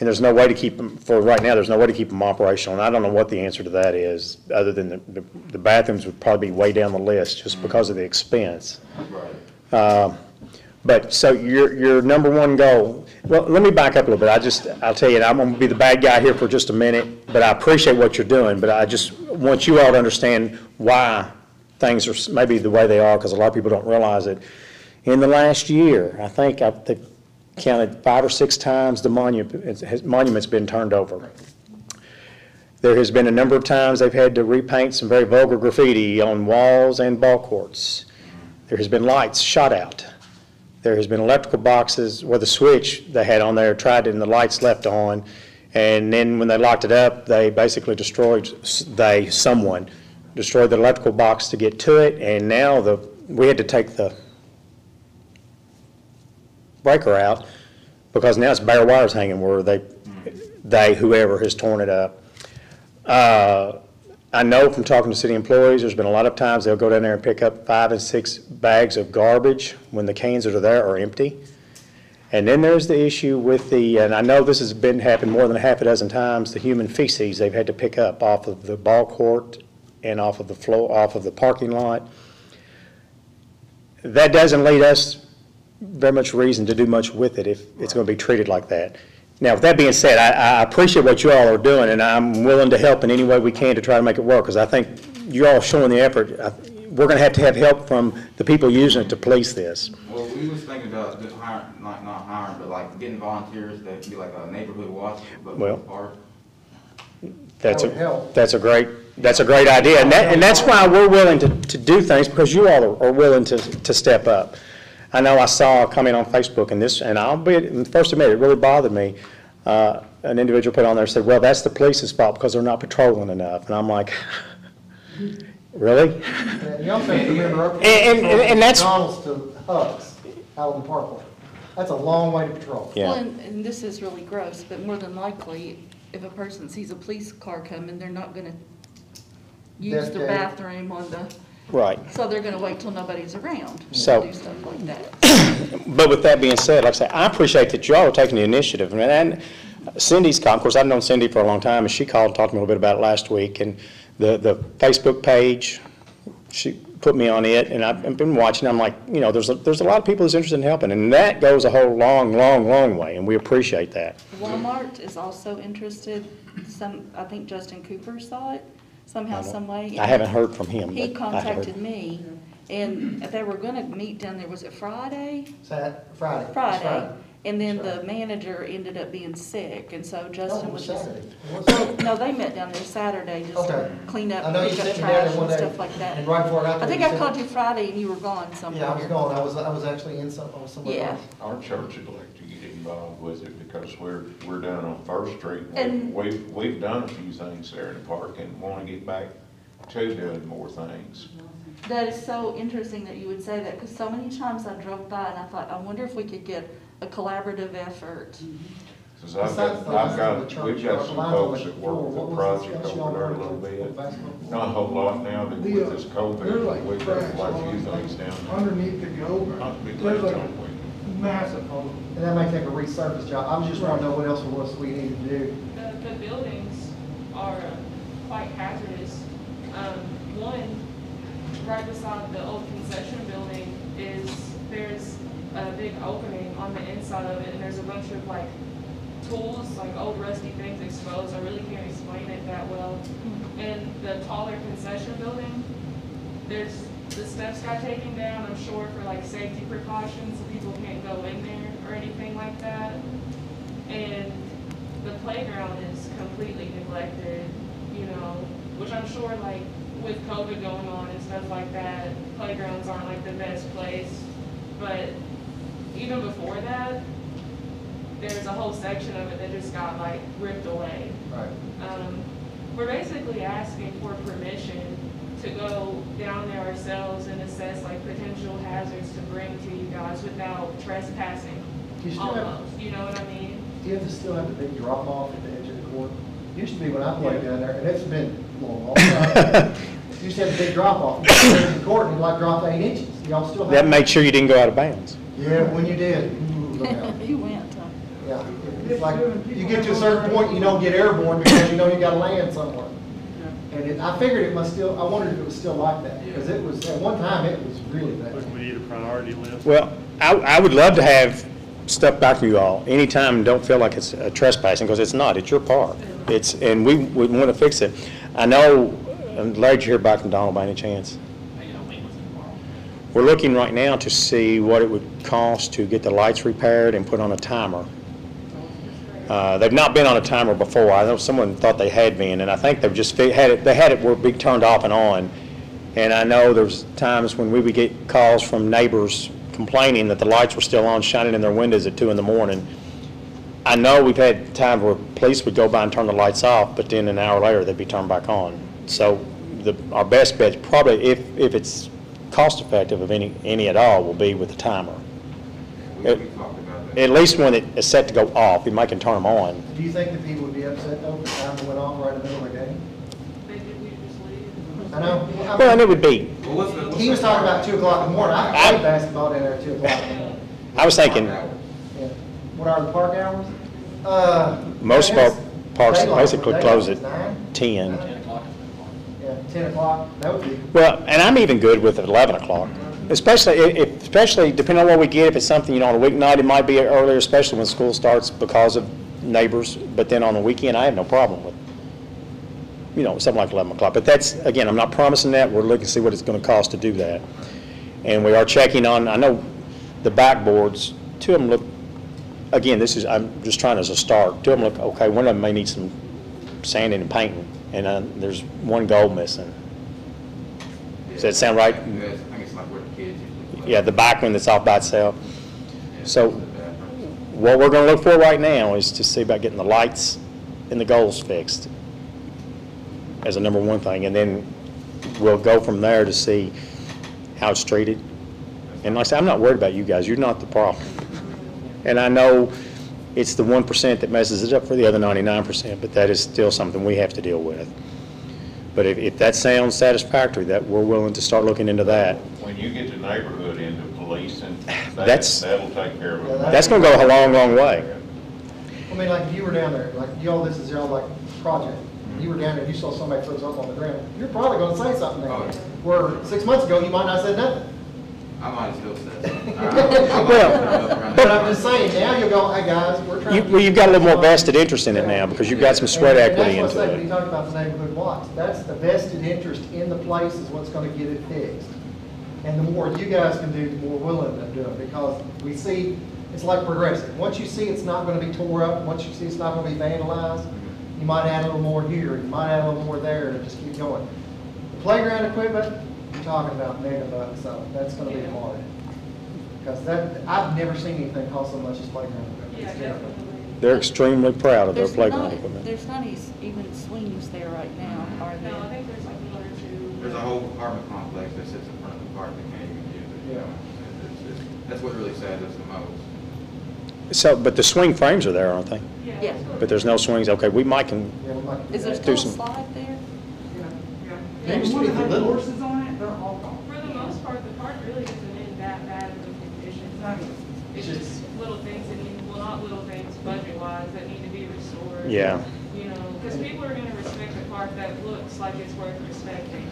And there's no way to keep them, for right now, there's no way to keep them operational. And I don't know what the answer to that is, other than the- the the bathrooms would probably be way down the list just because of the expense. Right. Um, But, so your, your number one goal, well, let me back up a little bit. I just, I'll tell you, and I'm gonna be the bad guy here for just a minute, but I appreciate what you're doing, but I just want you all to understand why things are s- maybe the way they are, because a lot of people don't realize it. In the last year, I think I've they've counted five or six times the monument, has- monument's been turned over. There has been a number of times they've had to repaint some very vulgar graffiti on walls and ball courts. There has been lights shot out. There has been electrical boxes where the switch they had on there tried and the lights left on. And then when they locked it up, they basically destroyed, they, someone, destroyed the electrical box to get to it. And now the, we had to take the breaker out because now it's bare wires hanging where they, they, whoever has torn it up. Uh, I know from talking to city employees, there's been a lot of times they'll go down there and pick up five and six bags of garbage when the cans that are there are empty. And then there's the issue with the, and I know this has been, happened more than half a dozen times, the human feces they've had to pick up off of the ball court and off of the floor, off of the parking lot. That doesn't lead us very much reason to do much with it if it's going to be treated like that. Now, with that being said, I, I appreciate what you all are doing, and I'm willing to help in any way we can to try to make it work, because I think you all showing the effort. I- We're going to have to have help from the people using it to police this. Well, we was thinking about just hiring, like not hiring, but like getting volunteers that could be like a neighborhood watch, but Well- park. That's That would a, help. that's a great, that's a great idea, and that, and that's why we're willing to, to do things, because you all are, are willing to, to step up. I know I saw a comment on Facebook, and this, and I'll be, first admit, it really bothered me. Uh, an individual put on there, and said, well, that's the police's fault, because they're not patrolling enough, and I'm like, really? and you also have to remember. our And- and- and that's- McDonald's to Huck's out on the parkway. That's a long way to patrol. Yeah. Well, and, and this is really gross, but more than likely, if a person sees a police car coming, they're not gonna use the Defecate. bathroom on the, Right. so they're gonna wait till nobody's around to So- do stuff like that. But with that being said, like I say, I appreciate that y'all are taking the initiative. And- And Cindy's called, of course, I've known Cindy for a long time, and she called and talked to me a little bit about it last week. And the, the Facebook page, she put me on it, and I've I've been watching, I'm like, you know, there's, a- there's a lot of people that's interested in helping. And that goes a whole long, long, long way, and we appreciate that. Walmart is also interested, some, I think Justin Cooper saw it somehow, I don't- some way. I haven't heard from him. He but I heard- contacted me, and they were gonna meet down there, was it Friday? Sat, Friday. It's Friday. And then the manager ended up being sick, and so No, Justin it was was just. Saturday. It was- No, they met down there Saturday, just to clean I up, know you pick up sent me down trash there one and day, stuff like that. and right before I got I there, think you I said- called you Friday and you were gone somewhere. Yeah, I was gone. I was, I was actually in some, on somewhere Yeah. else. Our church would like to get involved with it because we're, we're down on First Street. And- We've, we've done a few things there in the park and want to get back to doing more things. That is so interesting that you would say that, because so many times I drove by and I thought, I wonder if we could get a collaborative effort. Cause I've Besides got, the I've lines on the got, church, we've got the some lines on folks the that floor, work what the was project the discussion over there a on little the bit. basketball? Not a whole lot now, but The, uh, with this COVID, they're like we've got cracks quite a few all things down there. Underneath the go, Not to be there's left like on with. a massive hole. And that may take a resurface job. I was just wanting to know what else was we needed to do. The, the buildings are uh, quite hazardous. Um, one, right beside the old concession building is, there's a big opening on the inside of it, and there's a bunch of like tools, like old rusty things exposed. I really can't explain it that well. And the taller concession building, there's, the steps got taken down, I'm sure for like safety precautions, so people can't go in there or anything like that. And the playground is completely neglected, you know, which I'm sure like with COVID going on and stuff like that, playgrounds aren't like the best place. But even before that, there's a whole section of it that just got like ripped away. Right. Um, we're basically asking for permission to go down there ourselves and assess like potential hazards to bring to you guys without trespassing. You still have, Almost, you know what I mean? do you have to still have the big drop off at the edge of the court? Used to be when I played down there, and it's been a long, long time. Used to have the big drop off. You go to the edge of the court and you like drop eight inches. Y'all still have? That made sure you didn't go out of bounds. Yeah, when you did. Ooh, look out. You went, huh? Yeah, it's like, you get to a certain point, you don't get airborne because you know you gotta land somewhere. And it, I figured it must still, I wondered if it was still like that, because it was, at one time, it was really bad. Look, we need a priority list. Well, I, I would love to have stuff back from you all, anytime, don't feel like it's a trespassing, because it's not, it's your park. It's, and we would want to fix it. I know, I'm glad you hear back from Donald by any chance. You know, meet with them tomorrow. We're looking right now to see what it would cost to get the lights repaired and put on a timer. Uh, They've not been on a timer before. I know someone thought they had been, and I think they've just had it, they had it where it be turned off and on. And I know there's times when we would get calls from neighbors complaining that the lights were still on, shining in their windows at two in the morning. I know we've had times where police would go by and turn the lights off, but then an hour later, they'd be turned back on. So the, our best bet, probably, if, if it's cost-effective of any, any at all, will be with the timer. We, we talked about that. At least when it is set to go off, you might can turn them on. Do you think that people would be upset though, if the timer went off right in the middle of the game? They did, we just leave. I know. I Well, and it would be, Well, what's the- what's He was the- talking about two o'clock in the morning. I I- played basketball down there at two o'clock in the morning. I was thinking, Yeah. What are the park hours? Uh. Most of our I parks daylight- basically daylight close is at nine? 10. Ten o'clock Yeah, ten o'clock, that would be, well, and I'm even good with 11 o'clock, especially, if, especially depending on what we get, if it's something, you know, on a weeknight, it might be earlier, especially when school starts because of neighbors, but then on the weekend, I have no problem with, you know, something like 11 o'clock. But that's, again, I'm not promising that, we're looking to see what it's going to cost to do that. And we are checking on, I know the backboards, two of them look, again, this is, I'm just trying as a start, two of them look okay, one of them may need some sanding and painting, and uh, there's one goal missing. Does that sound right? Yeah, I think it's like where the kids usually. play. Yeah, the back one that's off by itself. So- What we're going to look for right now is to see about getting the lights and the goals fixed as a number one thing, and then we'll go from there to see how it's treated. And like I said, I'm not worried about you guys, you're not the problem. And I know it's the one percent that messes it up for the other ninety-nine percent, but that is still something we have to deal with. But if, if that sounds satisfactory, that we're willing to start looking into that. When you get the neighborhood into policing, that, That's- that'll take care of it. that- That's going to go a long, long way. I mean, like, if you were down there, like, y'all, this is y'all like project. Mm-hmm. You were down there, you saw somebody throw something on the ground, you're probably gonna say something Oh, there. yeah. Where six months ago, you might not have said nothing. I might have still said something. I- I- I might have Well, looked around But I'm just saying, now you're going, hey, guys, we're trying. You, to well, you've got a little more vested interest in it now, because you've got some sweat And- equity And that's into what I say, when you it. talk about the neighborhood watch, that's the vested interest in the place is what's gonna get it fixed. And the more you guys can do, the more willing to do it, because we see, it's like progressive. Once you see it's not gonna be tore up, once you see it's not gonna be vandalized, you might add a little more here, you might add a little more there, and just keep going. The Playground equipment, you're talking about mega bucks, so that's gonna be hard. Because that, I've never seen anything cost so much as playground equipment. Yeah, It's terrible. They're extremely proud of their There's playground not- equipment. There's not even swings there right now, are No, I there? think there's like one or two. There's a whole apartment complex that sits in front of the park that can't even use it. you Yeah. know? It's- it's- That's what really saddens us the most. So, but the swing frames are there, aren't they? Yeah. But there's no swings, okay, we might can, Yeah, we might do Is there that. still a some- slide there? There used to be the little. Horses on it, they're all gone. For the most part, the park really isn't in that bad of a condition. It's just little things that need, well, not little things budget-wise, that need to be restored. yeah. You know, because people are gonna respect a park that looks like it's worth respecting,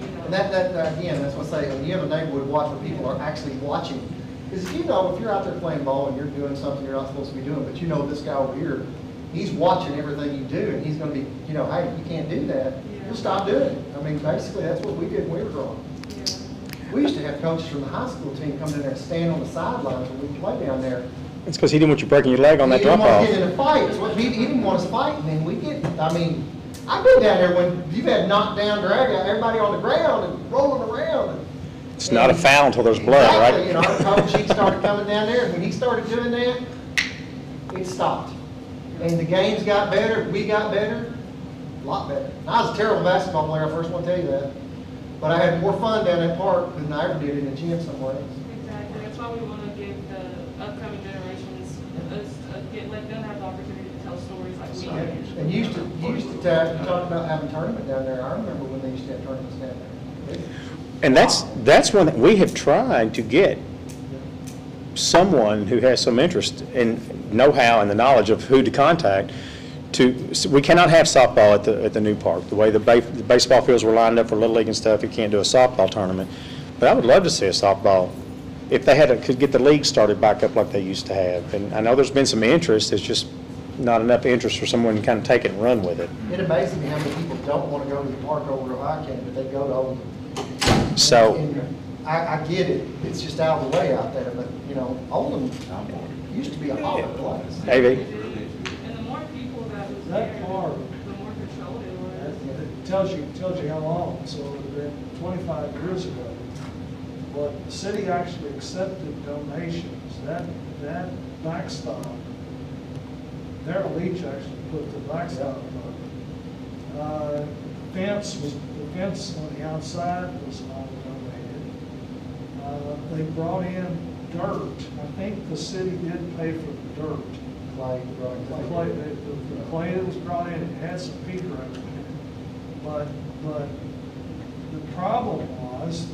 you know. And that, that, that, again, that's what I say, when you have a neighborhood watch where people are actually watching. Because if you know, if you're out there playing ball and you're doing something you're not supposed to be doing, but you know this guy over here, he's watching everything you do, and he's gonna be, you know, hey, you can't do that, you'll stop doing it. I mean, basically, that's what we did when we were growing. Yeah. We used to have coaches from the high school team come in there and stand on the sidelines when we play down there. It's because he didn't want you breaking your leg on that drop off. He didn't drop want off. to get in a fight, he, he didn't want us fighting, and we get, I mean, I've been down there when you've had knocked down drag out, everybody on the ground and rolling around. and- It's not a foul until there's blood, Exactly, you know, our coach, he started coming down there, and when he started doing that, it stopped. And the games got better, we got better, a lot better. I was a terrible basketball player, I first want to tell you that. But I had more fun down that park than I ever did in a gym somewhere else. Exactly, that's why we want to give the upcoming generations, us, uh, get, let them have the opportunity to tell stories like we did. And used to, used to, talk, you about having tournament down there, I remember when they used to have tournaments down there. And that's, that's one, that we have tried to get someone who has some interest in know-how and the knowledge of who to contact to, we cannot have softball at the, at the new park. The way the ba- the baseball fields were lined up for Little League and stuff, you can't do a softball tournament. But I would love to see a softball, if they had, a- could get the league started back up like they used to have. And I know there's been some interest, there's just not enough interest for someone to kind of take it and run with it. It amazes me how many people don't want to go to the park over to Ohio but they go to Oldham. So- And I, I get it, it's just out of the way out there, but, you know, Oldham used to be a holler place. Maybe. And the more people that was That there, far. the more controlled it was. It tells you, tells you how long, so it would have been twenty-five years ago. But the city actually accepted donations, that, that backstop, Darrell Leach actually put the backstop up. Uh, Fence was, the fence on the outside was all donated. Uh, They brought in dirt, I think the city did pay for the dirt. Clay, The clay, the, the- the clay that was brought in, it had some peat around it. But, but the problem was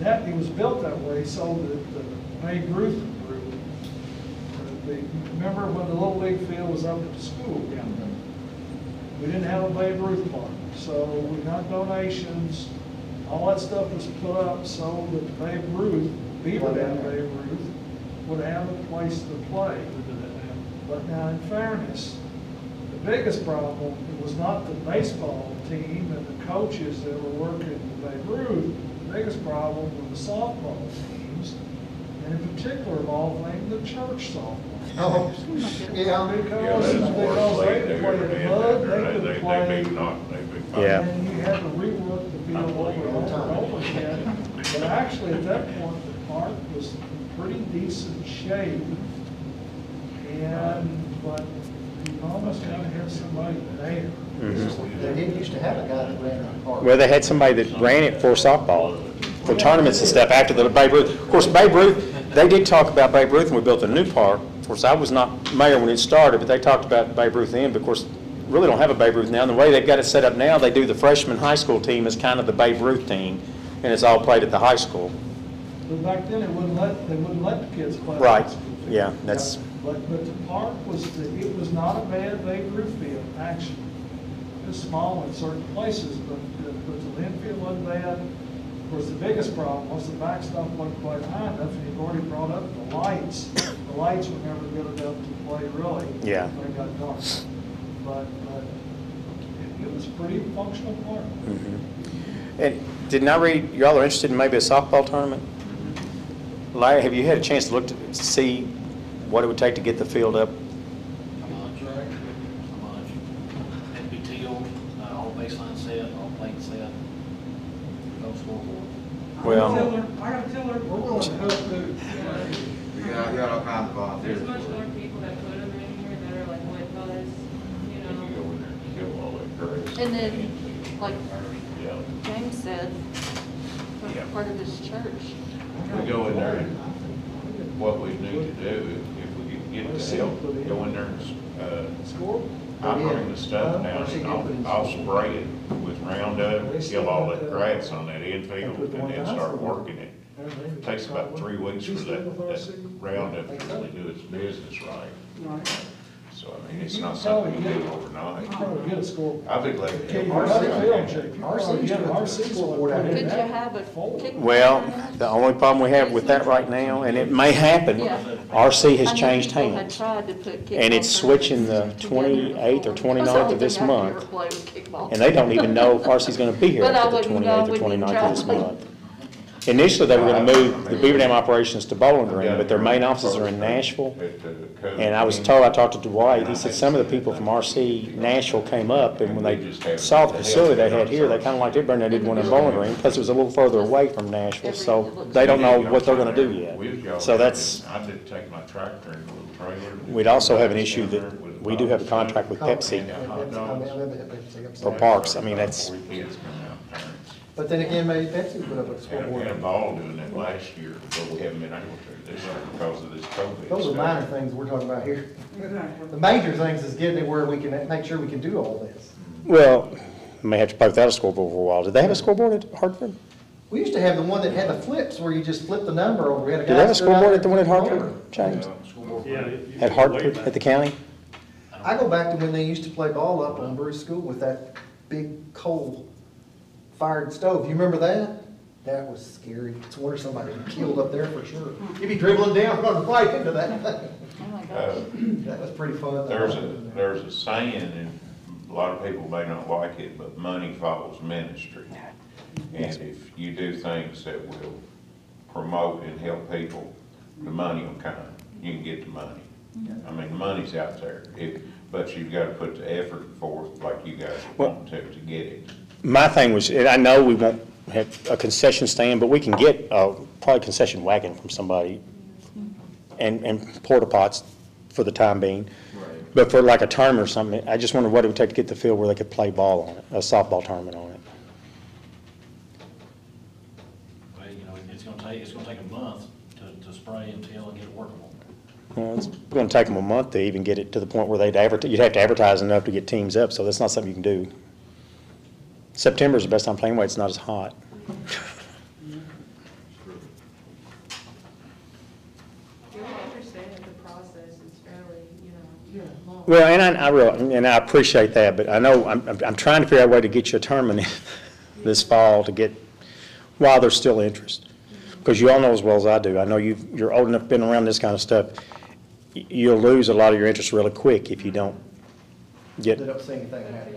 that it was built that way so that the Babe Ruth group, uh, the, remember when the Little League field was up at the school? Down there? We didn't have a Babe Ruth park, so we got donations, all that stuff was put up so that Babe Ruth, Beaver Dam Babe Ruth, would have a place to play. But now, in fairness, the biggest problem was not the baseball team and the coaches that were working with Babe Ruth. The biggest problem were the softball teams, and in particular of all things, the church softball. Oh, yeah. Because, because they could play in the mud, they could play, They be not, they be fine. Yeah. and you had to rework the field over and over and over again. But actually, at that point, the park was in pretty decent shape. And, but you almost gotta have somebody there. Mhm. They didn't used to have a guy that ran the park. Well, they had somebody that ran it for softball, for tournaments and stuff after the Babe Ruth. Of course, Babe Ruth, they did talk about Babe Ruth when we built the new park. Of course, I was not mayor when it started, but they talked about Babe Ruth then. But of course, really don't have a Babe Ruth now. And the way they've got it set up now, they do the freshman high school team as kind of the Babe Ruth team, and it's all played at the high school. But back then, it wouldn't let, they wouldn't let the kids play. Right, basketball. yeah, that's, But, but the park was, the- it was not a bad Babe field, actually. It was small in certain places, but, the- but the infield wasn't bad. Of course, the biggest problem was the backstop wasn't quite high enough, and you've already brought up the lights. The lights were never good enough to play really. Yeah. They got dark. But, but it- it was a pretty functional park. mhm. And didn't I read, y'all are interested in maybe a softball tournament? Larry, have you had a chance to look to to see what it would take to get the field up? How much? How much? It'd be teal, uh, all baseline set, all plate set, no scoreboard. Well- Iron Tiller, we're willing to help too. We got, we got all kinds of volunteers. There's much more people that put them in here that are like wet buzz, you You can go know. and kill all that grass. And then, like Yeah. James said, Yeah. part of his church. We go in there and what we need to do, if we can get the help, go in there and, uh, I bring the stuff. Down and I'll, I'll spray it with Roundup, kill all that grass on that infield and then start working it. It. Takes about three weeks for that, that Roundup to really do its business right. So, I mean, it's not something you do overnight. Probably get a score. I'll be glad to Okay, help. you're right, field shape. You RC's probably get good. RC's what Scoreboard out put here. in Could you have a Fold. kick? Well, the only problem we have with that right now, and it may happen, Yeah. RC has changed hands. tried to put And it's switching the 28th or before. 29th of this only thing I've month. ever played was kickball. And they don't even know if RC's gonna be here But I after the wouldn't know, 28th or wouldn't 29th of this try. month. Initially, they were gonna move the Beaver Dam operations to Bowling Green, but their main offices are in Nashville. And I was told, I talked to Dwight, he said some of the people from RC Nashville came up, and when they saw the facility they had here, they kinda liked it better than they did one in Bowling Green, plus it was a little further away from Nashville, so they don't know what they're gonna do yet. So that's, I did take my tractor and little trailer. we'd also have an issue that we do have a contract with Pepsi for parks, I mean, that's, Three kids coming out, parents. But then again, maybe Pepsi put up a Had a- scoreboard. had a ball doing that last year, but we haven't been able to this year because of this COVID. Those are stuff. minor things we're talking about here. The major things is getting it where we can make sure we can do all this. well, may have to play without a scoreboard for a while. Did they have a scoreboard at Hartford? We used to have the one that had the flips where you just flip the number over. We had a Did they have a stood out scoreboard at the one at flipping Hartford, over. James? Yeah. you- you At go Hartford, back. at the county? I go back to when they used to play ball up on Bruce School with that big coal fired stove. You remember that? That was scary. It's a wonder somebody killed up there for sure. You'd be dribbling down, running right into that thing. Oh, my Uh, gosh. That was pretty fun. There's a, there's a saying, and a lot of people may not like it, but money follows ministry. And if you do things that will promote and help people, the money will come. You can get the money. I mean, the money's out there, if, but you've got to put the effort forth like you guys want to, to get it. My thing was, and I know we won't have a concession stand, but we can get a probably a concession wagon from somebody and, and porta pots for the time being. But for like a tournament or something, I just wondered what it would take to get the field where they could play ball on it, a softball tournament on it. Well, you know, it's gonna take, it's gonna take a month to, to spray and till and get it workable. Well, it's going to take them a month to even get it to the point where they'd advertise, you'd have to advertise enough to get teams up, so that's not something you can do. September's the best time playing, way it's not as hot. You don't is you. Well, and I, I real, and I appreciate that, but I know, I'm, I'm- trying to figure out a way to get you a tournament in this fall to get, while there's still interest. Because you all know as well as I do, I know you've, you're old enough, been around this kind of stuff, you'll lose a lot of your interest really quick if you don't get, Ended up seeing anything happen.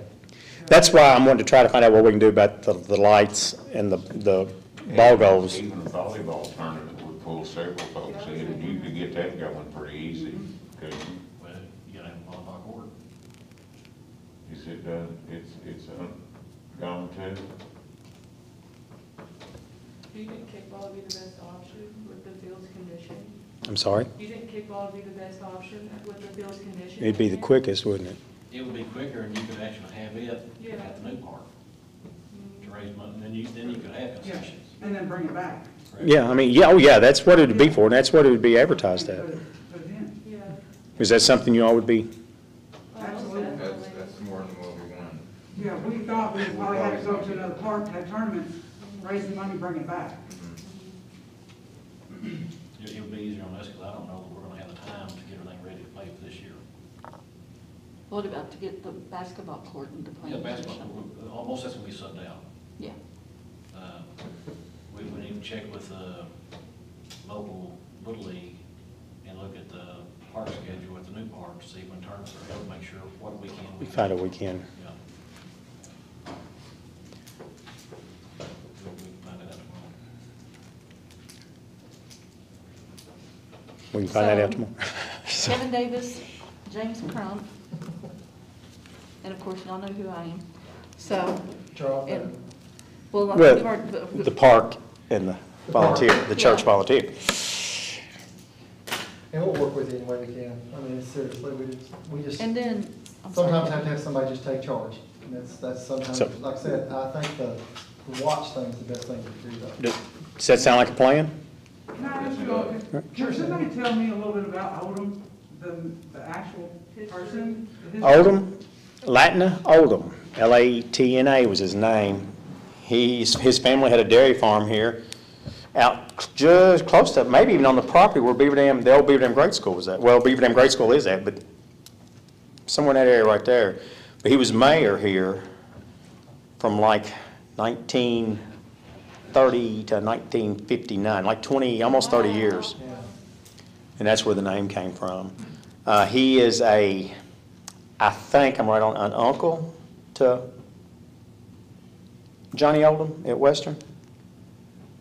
That's why I'm wanting to try to find out what we can do about the, the lights and the, the ball goals. Even the volleyball tournament would pull several folks in, and you could get that going pretty easy. Cause Well, you gotta have a volleyball court. is it, uh, it's, it's, uh, gone too? Do you think kickball would be the best option with the field's condition? I'm sorry? Do you think kickball would be the best option with the field's condition? It'd be the quickest, wouldn't it? It would be quicker and you could actually have it Yeah. at the new park to raise money, and then you, then you could have concessions. And then bring it back. correct? Yeah, I mean, yeah, oh, yeah, that's what it'd be for, and that's what it would be advertised at. Put it- put it in. Yeah. Is that something you all would be, Absolutely. That's, that's more than what we want. Yeah, we thought we probably had to go to another park, have tournament, raise the money, bring it back. Mm-hmm. It, it would be easier on us, because I don't know that we're gonna have the time to get everything ready to play for this year. What about to get the basketball court into play? Yeah, playing basketball, position? we- almost that's gonna be subbed out. Yeah. Uh, We would even check with the local Little League and look at the park schedule with the new park to see when tournaments are held, make sure what we can. we find out we can. Yeah. We we can find that out tomorrow. We can find that out So- tomorrow. Kevin Davis, James Crump, and of course, y'all know who I am. So, Charles, and, well, Well, we've already- The park and the volunteer, the church Yeah. volunteer. and we'll work with you any way we can. I mean, seriously, we just, we just and then, I'm sorry. sometimes have to have somebody just take charge. And that's, that's sometimes, So- like I said, I think the, the watch is the best thing to do though. Does that sound like a plan? Can I ask you, all- can somebody tell me a little bit about Odom, the, the actual person? the? Oldham, Latna Oldham, L-A-T-N-A was his name. He's, his family had a dairy farm here, out just close to, maybe even on the property where Beaver Dam, the old Beaver Dam Grade School was at. Well, Beaver Dam Grade School is at, but somewhere in that area right there. But he was mayor here from like 1930 to 1959, like 20, almost 30 years. And that's where the name came from. Uh, he is a, I think I'm right on, an uncle to Johnny Oldham at Western.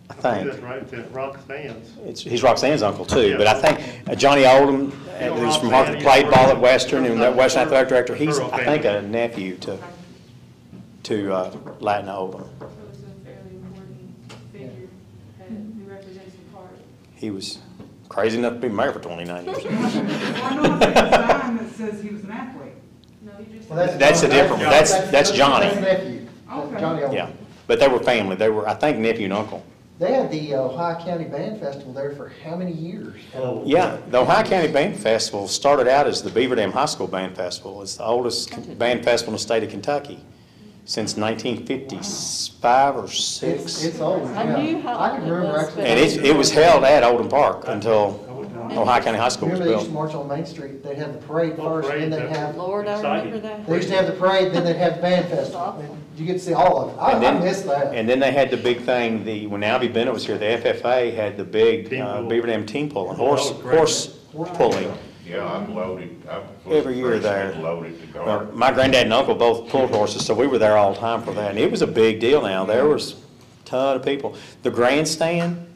I think think. That's right, that Rock stands. It's, he's Roxanne's uncle too, but I think uh, Johnny Oldham, uh, who's from Roxanne, Hartford, played ball at Western and that her- Western Athletic Director, he's, I think, a nephew to, to uh, Latna Oldham. So it's a fairly important figure that- who represents the park. He was crazy enough to be mayor for 29 years. Why not have a sign that says he was an athlete? No, he just. Well, That's a different one. That's- that's Johnny. That's nephew. That's Okay. Johnny Oldham. Yeah, but they were family. They were, I think, nephew and uncle. They had the uh, Ohio County Band Festival there for how many years? Oh. Yeah, the Ohio County Band Festival started out as the Beaver Dam High School Band Festival. It's the oldest band festival in the state of Kentucky since 1955 or It's, 6. it's old, I knew how I can old it remember was, actually. but- And it's, it was held at Oldham Park until Ohio County High School was Remember they used to built. march on Main Street, they'd have the parade Oh, first, and then they'd have, Lord, I remember that. they used to have the parade, then they'd have the band festival. And You get to see all of it. I, And I then- miss that. And then they had the big thing, the, when Albie Bennett was here, the FFA had the big Team uh, pool. Beaver Dam team pulling, Oh, horse, that was great. horse pulling. Yeah, I'm loaded. I was Every year freshman, there. Loaded to Well, guard. My granddad and uncle both pulled horses, so we were there all the time for that, and it was a big deal now. There was a ton of people. The grandstand,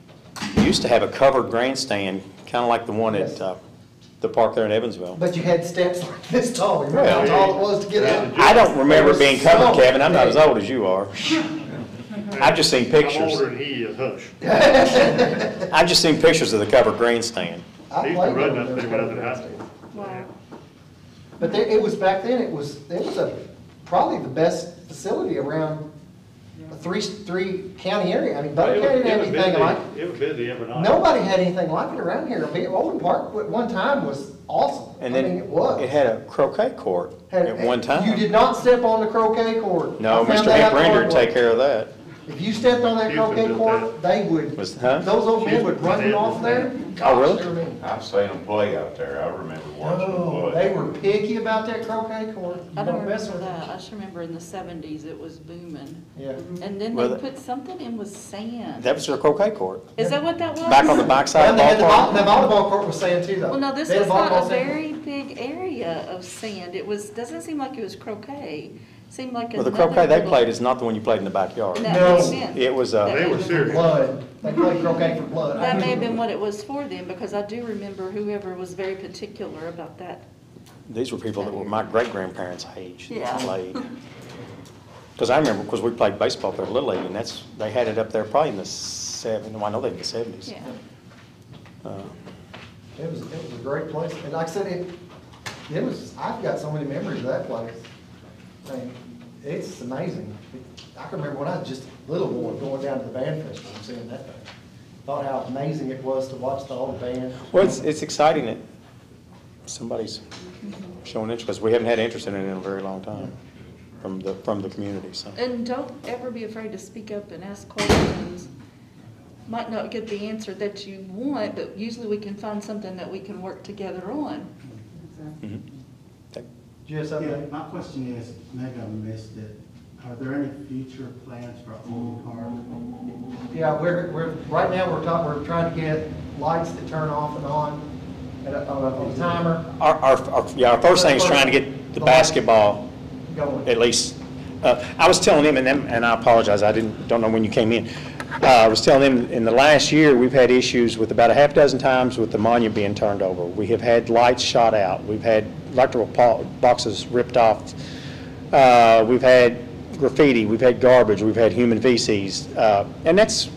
used to have a covered grandstand, kind of like the one at uh, the park there in Evansville. But you had steps like this tall, remember how tall it was to get up? I don't remember being covered, Kevin, I'm not as old as you are. I've just seen I'm pictures. older than he is, hush. I've just seen pictures of the covered grandstand. I He used to played run over that there thing when I was in high bit. school. Wow. But there, it was, back then, it was, it was a, probably the best facility around a three, three county area. I mean, Butler County didn't have anything like, It was busy every night. nobody had anything like it around here. I mean, Oldham Park at one time was awesome. I And mean, then it was. it had a croquet court Had- at one time. You time. did not step on the croquet court. No, I found Mr. that Hank out the hard would way. take care of that. If you stepped on that Houston croquet did court, they would, Was- those old men would run you off there. Oh, really? Gosh, they were mean. I've seen them play out there. I remember watching them play. they were picky about that croquet court. I don't mess remember with it. that. I just remember in the seventies it was booming. Yeah. And then Well, they put something in with sand. That was their croquet court. Is that what that was? Back on the backside Well, of they had the the vol- ballpark. the volleyball court was sand too, though. Well, no, this They had was not volleyball a sand. very big area of sand. It was, doesn't seem like it was croquet. Seemed like Well, the another croquet they little- played is not the one you played in the backyard. That No. makes sense. It was, That uh, They may were serious. Blood. They played croquet for blood. I That may have been what it was for them, because I do remember whoever was very particular about that. these were people that were my great-grandparents' age Yeah. that played. Because I remember, because we played baseball there at Little League, and that's, they had it up there probably in the seven, well, I know they in the seventies. Yeah. It was, it was a great place. And like I said, it, it was, I've got so many memories of that place. I mean, it's amazing. I can remember when I was just a little boy going down to the band festival and seeing that thing. Thought how amazing it was to watch the old band. Well, it's, it's exciting that somebody's showing interest, because we haven't had interest in it in a very long time from the, from the community, so. And don't ever be afraid to speak up and ask questions. Might not get the answer that you want, but usually we can find something that we can work together on. mhm. Do you have something? Yeah, my question is, maybe I missed it, are there any future plans for Old Park? Yeah, we're, we're, right now, we're talking, we're trying to get lights that turn off and on at a, on a- timer Our, our, our- yeah, our first thing is trying to get the basketball going. at least, uh, I was telling him, and them, and I apologize, I didn't, don't know when you came in. Uh, I was telling him, in the last year, we've had issues with about a half dozen times with the monument being turned over. We have had lights shot out, we've had electrical boxes ripped off, uh, we've had graffiti, we've had garbage, we've had human feces, uh, and that's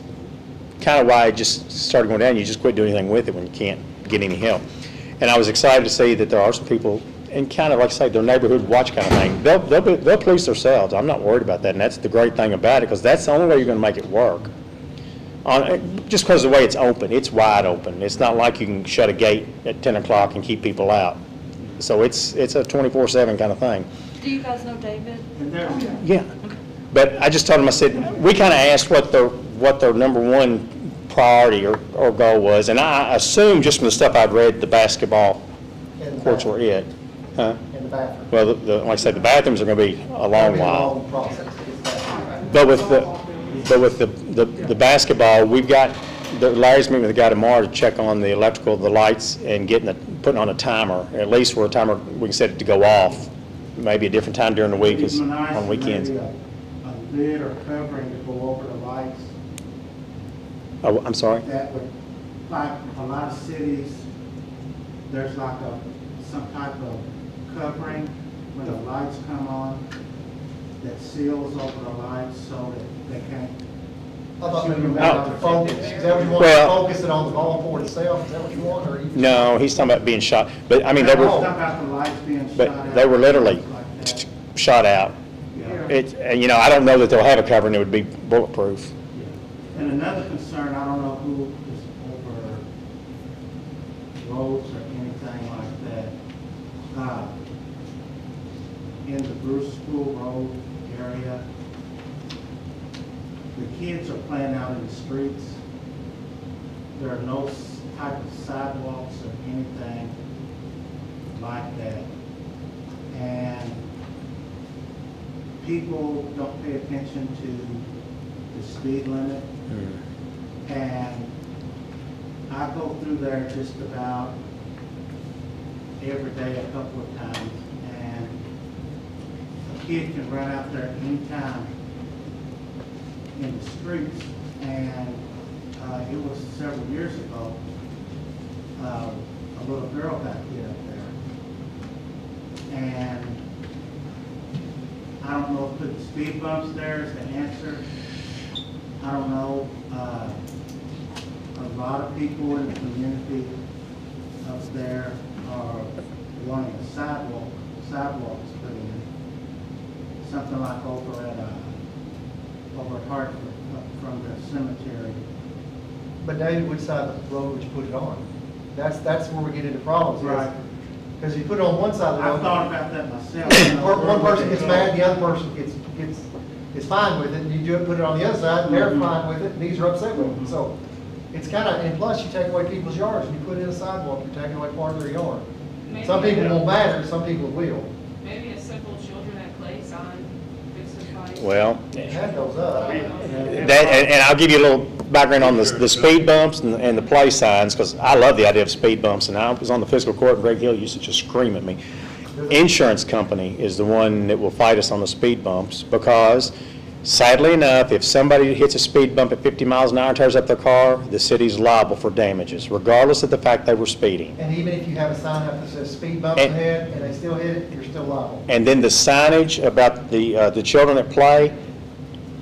kind of why it just started going down. You just quit doing anything with it when you can't get any help. And I was excited to see that there are some people, and kind of like I say, their neighborhood watch kind of thing. They'll, they'll, be- they'll police themselves. I'm not worried about that, and that's the great thing about it, because that's the only way you're going to make it work. On, just because the way it's open, it's wide open. It's not like you can shut a gate at 10 o'clock and keep people out. So it's, it's a 24/7 kind of thing. Do you guys know David? Oh, and Yeah, but I just told them, I said, we kind of asked what their, what their number one priority or, or goal was, and I assumed just from the stuff I'd read, the basketball in the courts were bathroom- it. Huh? In the bathroom. Well, the- the, like I said, the bathrooms are going to be a It'll long be a while. long process to get that. But with the, but with the, the the basketball, we've got, the- Larry's meeting with the guy tomorrow to check on the electrical, the lights, and getting the, putting on a timer, at least where a timer, we can set it to go off, maybe a different time during the week, is nice on weekends. maybe A a lid or covering to go over the lights. Oh, I'm sorry? that would, like a lot of cities, there's like a, some type of covering when the lights come on that seals over the lights so that they can't. I thought maybe you wanted them to focus, is that what you want, Well- focus it on the ball port itself, is that what you want, or you? No, he's talking about being shot, but I mean, they were, about the lights being shot but out, they were literally like that. shot out. It, and you know, I don't know that they'll have a cover and that would be bulletproof. And another concern, I don't know who is over roads or anything like that. Uh, In the Bruce School Road area, the kids are playing out in the streets. There are no type of sidewalks or anything like that. And people don't pay attention to the speed limit. Mm-hmm. And I go through there just about every day, a couple of times, and a kid can run out there anytime in the streets, and, uh, it was several years ago, uh, a little girl got hit up there. And I don't know if putting speed bumps there is the answer. I don't know, uh, a lot of people in the community up there are wanting a sidewalk, sidewalks put in. Something like over at, uh, over at Hartford, from the cemetery. But David, which side of the road would you put it on? That's, that's where we get into problems. Right. Because you put it on one side of the road. I've thought about that myself. Or one person gets mad, the other person gets, gets, is fine with it, and you do it, put it on the other side, and they're Mhm. fine with it, and these are upset with it. So it's kind of, and plus you take away people's yards, and you put it in a sidewalk, you're taking away part of their yard. Maybe- Some people won't matter, some people will. Maybe a simple children at play sign, fix the fight. Well, Had those up. That, and, and I'll give you a little background on the, the speed bumps and, and the play signs, because I love the idea of speed bumps, and I was on the fiscal court, and Greg Hill used to just scream at me. Insurance company is the one that will fight us on the speed bumps, because sadly enough, if somebody hits a speed bump at 50 miles an hour and tears up their car, the city's liable for damages, regardless of the fact they were speeding. And even if you have a sign up that says speed bump And- ahead, and they still hit it, you're still liable. And then the signage about the, uh, the children at play,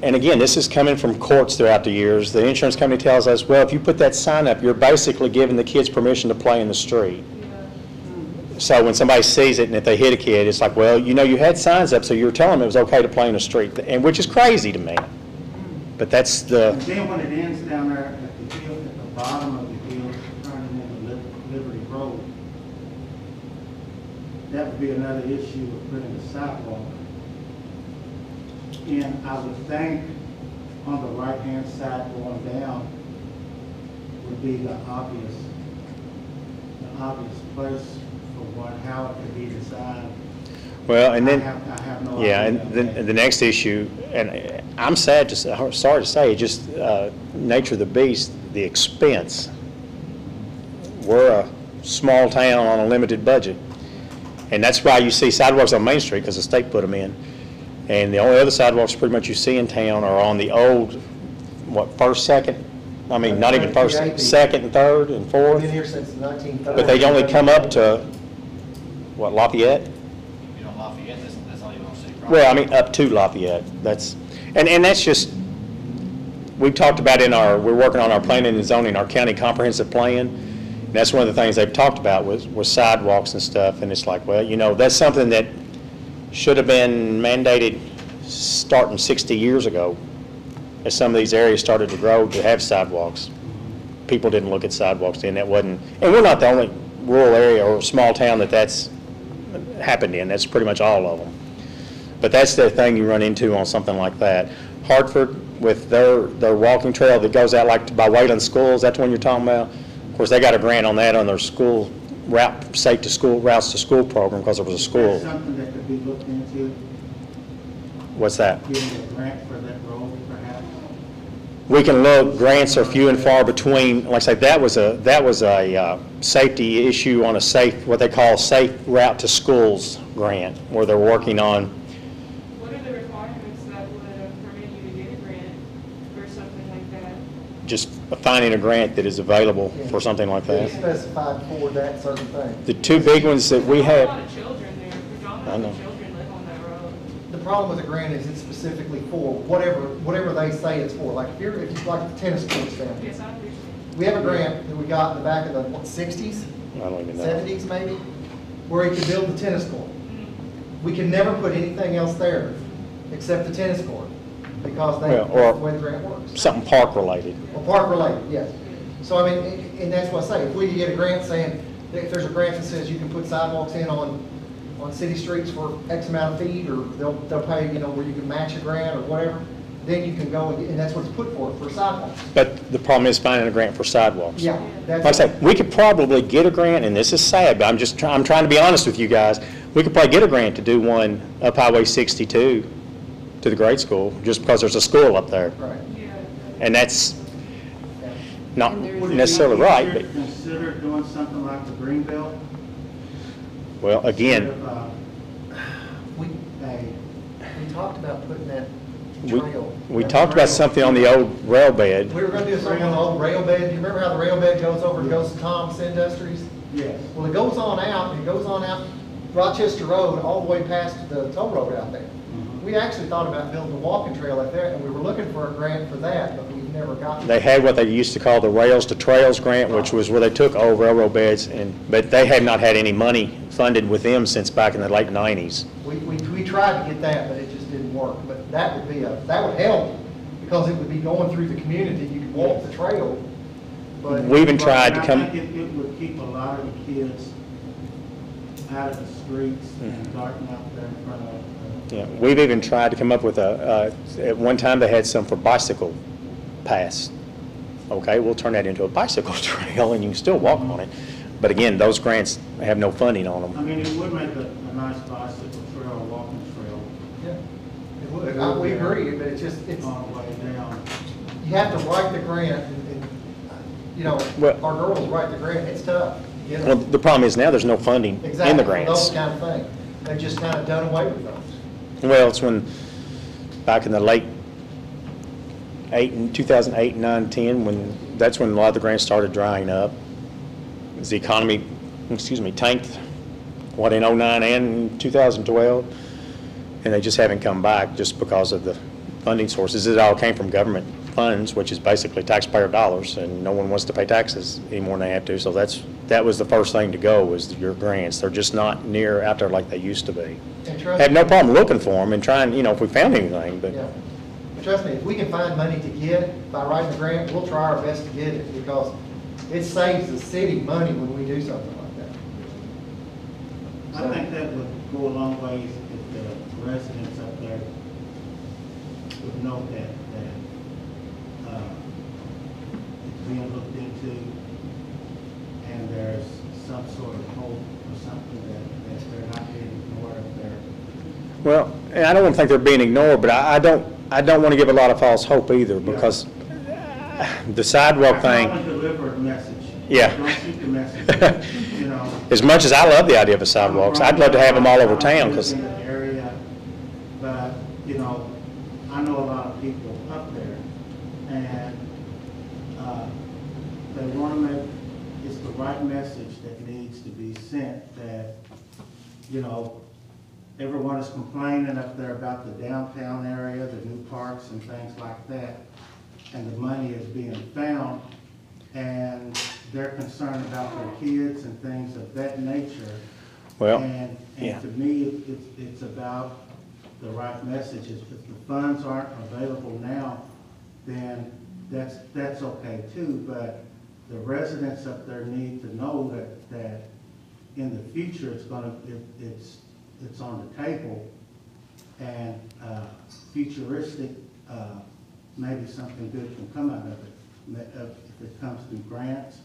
and again, this is coming from courts throughout the years. The insurance company tells us, well, if you put that sign up, you're basically giving the kids permission to play in the street. So when somebody sees it and if they hit a kid, it's like, well, you know, you had signs up, so you were telling them it was okay to play in the street, and which is crazy to me. But that's the, And then when it ends down there at the hill, at the bottom of the hill, turning into Lib- Liberty Road, that would be another issue of putting a sidewalk. And I would think on the right-hand side going down would be the obvious, the obvious place one, how it could be designed. well, and then. I have, I have no idea. Yeah, and the, the next issue, and I'm sad to, say- sorry to say, just uh, nature of the beast, the expense. We're a small town on a limited budget, and that's why you see sidewalks on Main Street, because the state put them in. And the only other sidewalks pretty much you see in town are on the old, what, first, second? I mean, not even first, second and third and fourth, been here since the but they only come up to, what, Lafayette? You know, Lafayette, that's, that's not even on city property. Well, I mean, up to Lafayette, that's, and, and that's just, we've talked about in our, we're working on our planning and zoning, our county comprehensive plan. And that's one of the things they've talked about was, was sidewalks and stuff, and it's like, well, you know, that's something that should have been mandated starting 60 years ago, as some of these areas started to grow to have sidewalks. People didn't look at sidewalks then, that wasn't, and we're not the only rural area or small town that that's happened in, that's pretty much all of them. But that's the thing you run into on something like that. Hartford, with their, their walking trail that goes out like by Wayland Schools, that's the one you're talking about? Of course, they got a grant on that on their school route, safe to school, routes to school program, because it was a Is school. that something that could be looked into, What's that? getting a grant for that road? We can look, grants are few and far between, like I say, that was a, that was a uh, safety issue on a safe, what they call safe route to schools grant, where they're working on What are the requirements that would uh, permit you to get a grant for something like that? just finding a grant that is available for something like It's that. specified for that certain thing. The two big ones that we A have, lot of children there, I know. predominantly children live on that road. The problem with the grant is it's specifically for whatever, whatever they say it's for. Like if you're, if you like the tennis courts down here. Yes, I appreciate it. We have a grant that we got in the back of the, what, sixties, I don't even know. seventies maybe, where he could build the tennis court. Mm-hmm. We can never put anything else there except the tennis court, because they, Well, that's or- the way the grant works. Something park related. Or park related, yes. So I mean, and- and that's what I say, if we could get a grant saying, if there's a grant that says you can put sidewalks in on, on city streets for X amount of feet, or they'll, they'll pay, you know, where you can match a grant or whatever, then you can go, and and that's what it's put for, for sidewalks. But the problem is finding a grant for sidewalks. Yeah, that's. Like I said, we could probably get a grant, and this is sad, but I'm just, try- I'm trying to be honest with you guys. We could probably get a grant to do one up Highway 62 to the grade school, just because there's a school up there. Right. Yeah. And that's not And Would it be necessarily right, easier but, to Consider doing something like the green belt? Well, again, uh, We, a we talked about putting that we, trail. we talked about something on the old rail bed. We were gonna do something on the old rail bed. Do you remember how the rail bed goes over and goes to Tom's Industries? Yes. Well, it goes on out, and it goes on out Rochester Road, all the way past the toll road out there. Mhm. We actually thought about building a walking trail out there, and we were looking for a grant for that, but we've never gotten. They had what they used to call the Rails to Trails Grant, which was where they took old railroad beds, and, but they have not had any money funded with them since back in the late 90s. We, we, we tried to get that, but it just didn't work. But that would be a, that would help, because it would be going through the community. You could walk the trail, but. We even tried to I come, think it, it would keep a lot of the kids out of the streets Mm-hmm. and darken out there in front of. uh, yeah, we've even tried to come up with a, uh, at one time they had some for bicycle pass. Okay, we'll turn that into a bicycle trail and you can still walk on it. But again, those grants have no funding on them. I them. mean, it would make a, a nice bicycle trail, a walking trail Yeah, it would. I- uh, We agree, but it's just, it's, on the way down. you have to write the grant, and, and, you know, Well- our girls write the grant, it's tough. you know. Well, the problem is now there's no funding in Exactly, the for grants. Those kind of things. They've just kind of done away with those. Well, it's when, back in the late eight, and 2008, 9, 10, when, that's when a lot of the grants started drying up. As the economy, excuse me, tanked, what, in '09 and 2012? And they just haven't come back just because of the funding sources. It all came from government funds, which is basically taxpayer dollars, and no one wants to pay taxes anymore than they have to. So that's, that was the first thing to go, was your grants. They're just not near out there like they used to be. Trust Have no problem looking for them and trying, you know, if we found anything, but, Yeah. But trust me, if we can find money to get by writing the grant, we'll try our best to get it, because it saves the city money when we do something like that. I think that would go a long ways if the residents up there would know that, that, uh, it's being looked into and there's some sort of hope or something that, that they're not being ignored up there. well, and I don't think they're being ignored, but I, I don't, I don't want to give a lot of false hope either, because the sidewalk I thing, deliver a message. Yeah. Don't shoot the message, you know. as much as I love the idea of a sidewalks, I'd love to have them all over town, because, In the area, but, you know, I know a lot of people up there, and, uh, they wanna make, it's the right message that needs to be sent, that, you know, everyone is complaining up there about the downtown area, the new parks and things like that, and the money is being found, and they're concerned about their kids and things of that nature. well, And, yeah. and to me, it- it's, it's about the right messages. If the funds aren't available now, then that's, that's okay too, but the residents up there need to know that, that in the future, it's gonna, it, it's, it's on the table. And, uh, futuristic, uh, maybe something good can come out of it, if it comes through grants.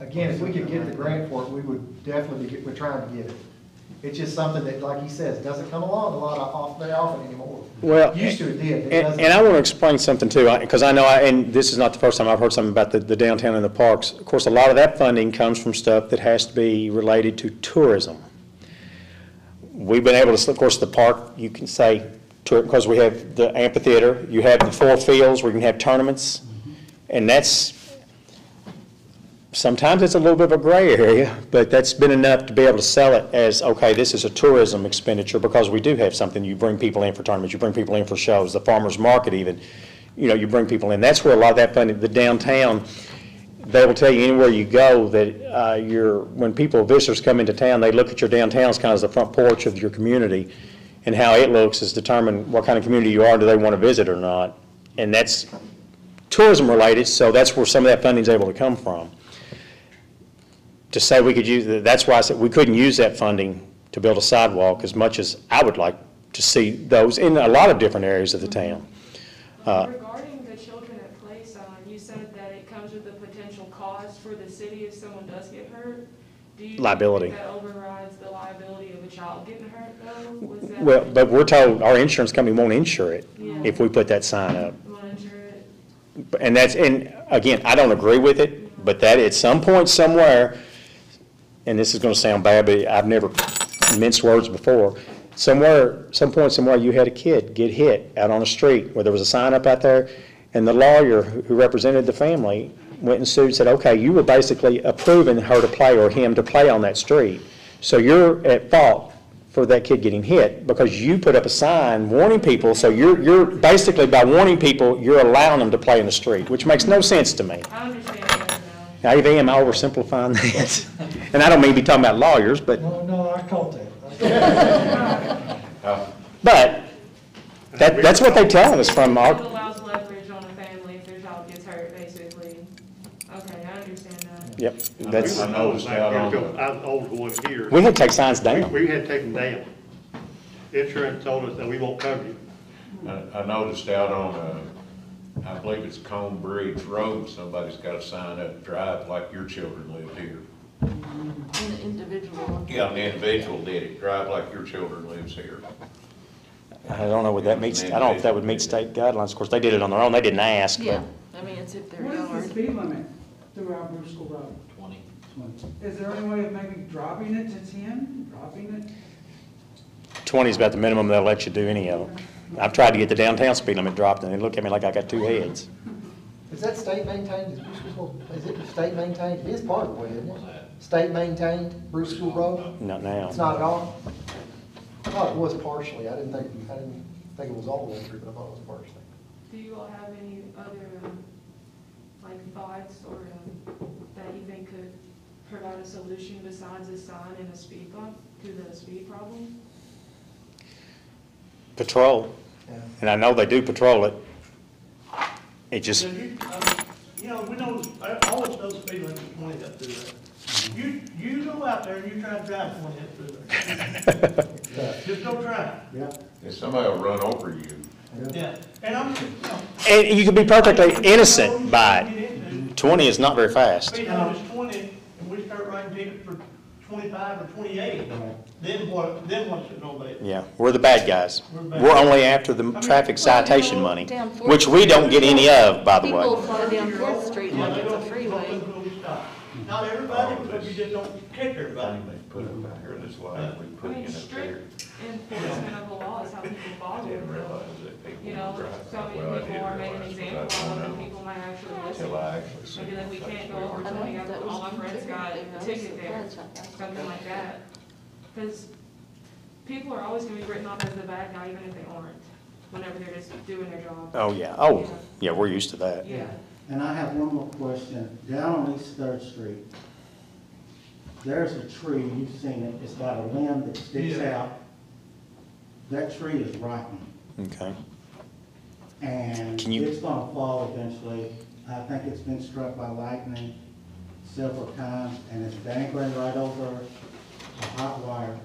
Again, if we could get the grant for it, we would definitely be, we're trying to get it. It's just something that, like he says, doesn't come along a lot, of- very often anymore. Well, Used to it did, it And, and I want to explain something too, because I know, I- and this is not the first time I've heard something about the, the downtown and the parks. Of course, a lot of that funding comes from stuff that has to be related to tourism. We've been able to, of course, the park, you can say, to because we have the amphitheater, you have the four fields where you can have tournaments. And that's, sometimes it's a little bit of a gray area, but that's been enough to be able to sell it as, okay, this is a tourism expenditure, because we do have something, you bring people in for tournaments, you bring people in for shows, the farmer's market even, you know, you bring people in, that's where a lot of that funding, the downtown, they will tell you anywhere you go that uh, you're, when people, visitors come into town, they look at your downtown as kind of the front porch of your community, and how it looks is determine what kind of community you are, do they want to visit or not? And that's tourism-related, so that's where some of that funding is able to come from. To say we could use, that's why I said we couldn't use that funding to build a sidewalk as much as I would like to see those in a lot of different areas of the town. Uh, Regarding the children at play sign, you said that it comes with a potential cost for the city if someone does get hurt. Do Liability. That overrides the liability of a child getting hurt though? Was that? Well, but we're told our insurance company won't insure it if we put that sign up. Monitor it? And that's, and again, I don't agree with it, but that at some point somewhere, and this is gonna sound bad, but I've never minced words before, somewhere, some point somewhere, you had a kid get hit out on the street where there was a sign up out there, and the lawyer who represented the family went and sued, and said, okay, you were basically approving her to play or him to play on that street. So you're at fault for that kid getting hit because you put up a sign warning people, so you're, you're, basically by warning people, you're allowing them to play in the street, which makes no sense to me. I understand that now. Now, am I oversimplifying that? And I don't mean to be talking about lawyers, but, No, no, I caught that. But that, that's what they tell us from It our, allows leverage on a family if their child gets hurt, basically. Okay, I understand that. Yep, that's, I noticed out on the- I was old one here. we had to take signs down. We had to take them down. Insurance told us that we won't cover you. I, I noticed out on, uh, I believe it's Cone Bridge Road, somebody's got a sign up, drive like your children live here. An individual. Yeah, an individual did it, drive like your children lives here. I don't know what that meets, I don't know if that would meet state guidelines. Of course, they did it on their own, they didn't ask, Yeah, I mean, it's if they're What is the yard. speed limit throughout Bruce School Road? Twenty. Is there any way of maybe dropping it to ten, dropping it? 20 is about the minimum they'll let you do any of them. I've tried to get the downtown speed limit dropped, and they look at me like I got two heads. Is that state maintained, is Bruce School, is it state maintained? It is part of the way, isn't it? that? State maintained, Bruce School Road? Not now. It's not at all? I thought it was partially, I didn't think, I didn't think it was all the way through, but I thought it was partially. Do you all have any other, um, like, thoughts or, um, that you think could provide a solution besides a sign and a speed bump to the speed problem? Patrol, Yeah. and I know they do patrol it. It just, Yeah, you, I mean, You know, we know, I always know the speed limit is twenty up through there. You, you go out there and you try to drive twenty up through there. Just go try. Yeah. And somebody will run over you. Yeah, and I'm, just, you know. and you could be perfectly innocent by it. 20 is not very fast. Speed limit is twenty, and we start writing tickets for twenty-five or twenty-eight, then what, then what's it gonna be? Yeah, we're the bad guys. We're the bad We're guys. only after the mean, traffic citation money, Down Fourth which we don't get any of, by the People way. fly down Fourth Street Yeah, like they it's a don't- freeway. don't really stop. Not everybody, but you just don't catch everybody. Thing put up out here, this light we I put in mean, up there. Strict enforcement of the law is how people I follow it. didn't realize that people You know, would drive. so Well, I many people did are made an example I of, don't and know people might actually listen. Until I actually see. Maybe like we can't go over I know twenty, that was all my friends got contributing. I a was ticket there, surprised at that. something like that. Because people are always gonna be written off as the bad guy, even if they aren't, whenever they're just doing their job. Oh, yeah, oh, yeah, we're used to that. Yeah. And I have one more question. Down on East Third Street, there's a tree, you've seen it, it's got a limb that sticks Yeah. out. That tree is rotten, Okay. and Can you- it's gonna fall eventually. I think it's been struck by lightning several times, and it's dangling right over a hot wire.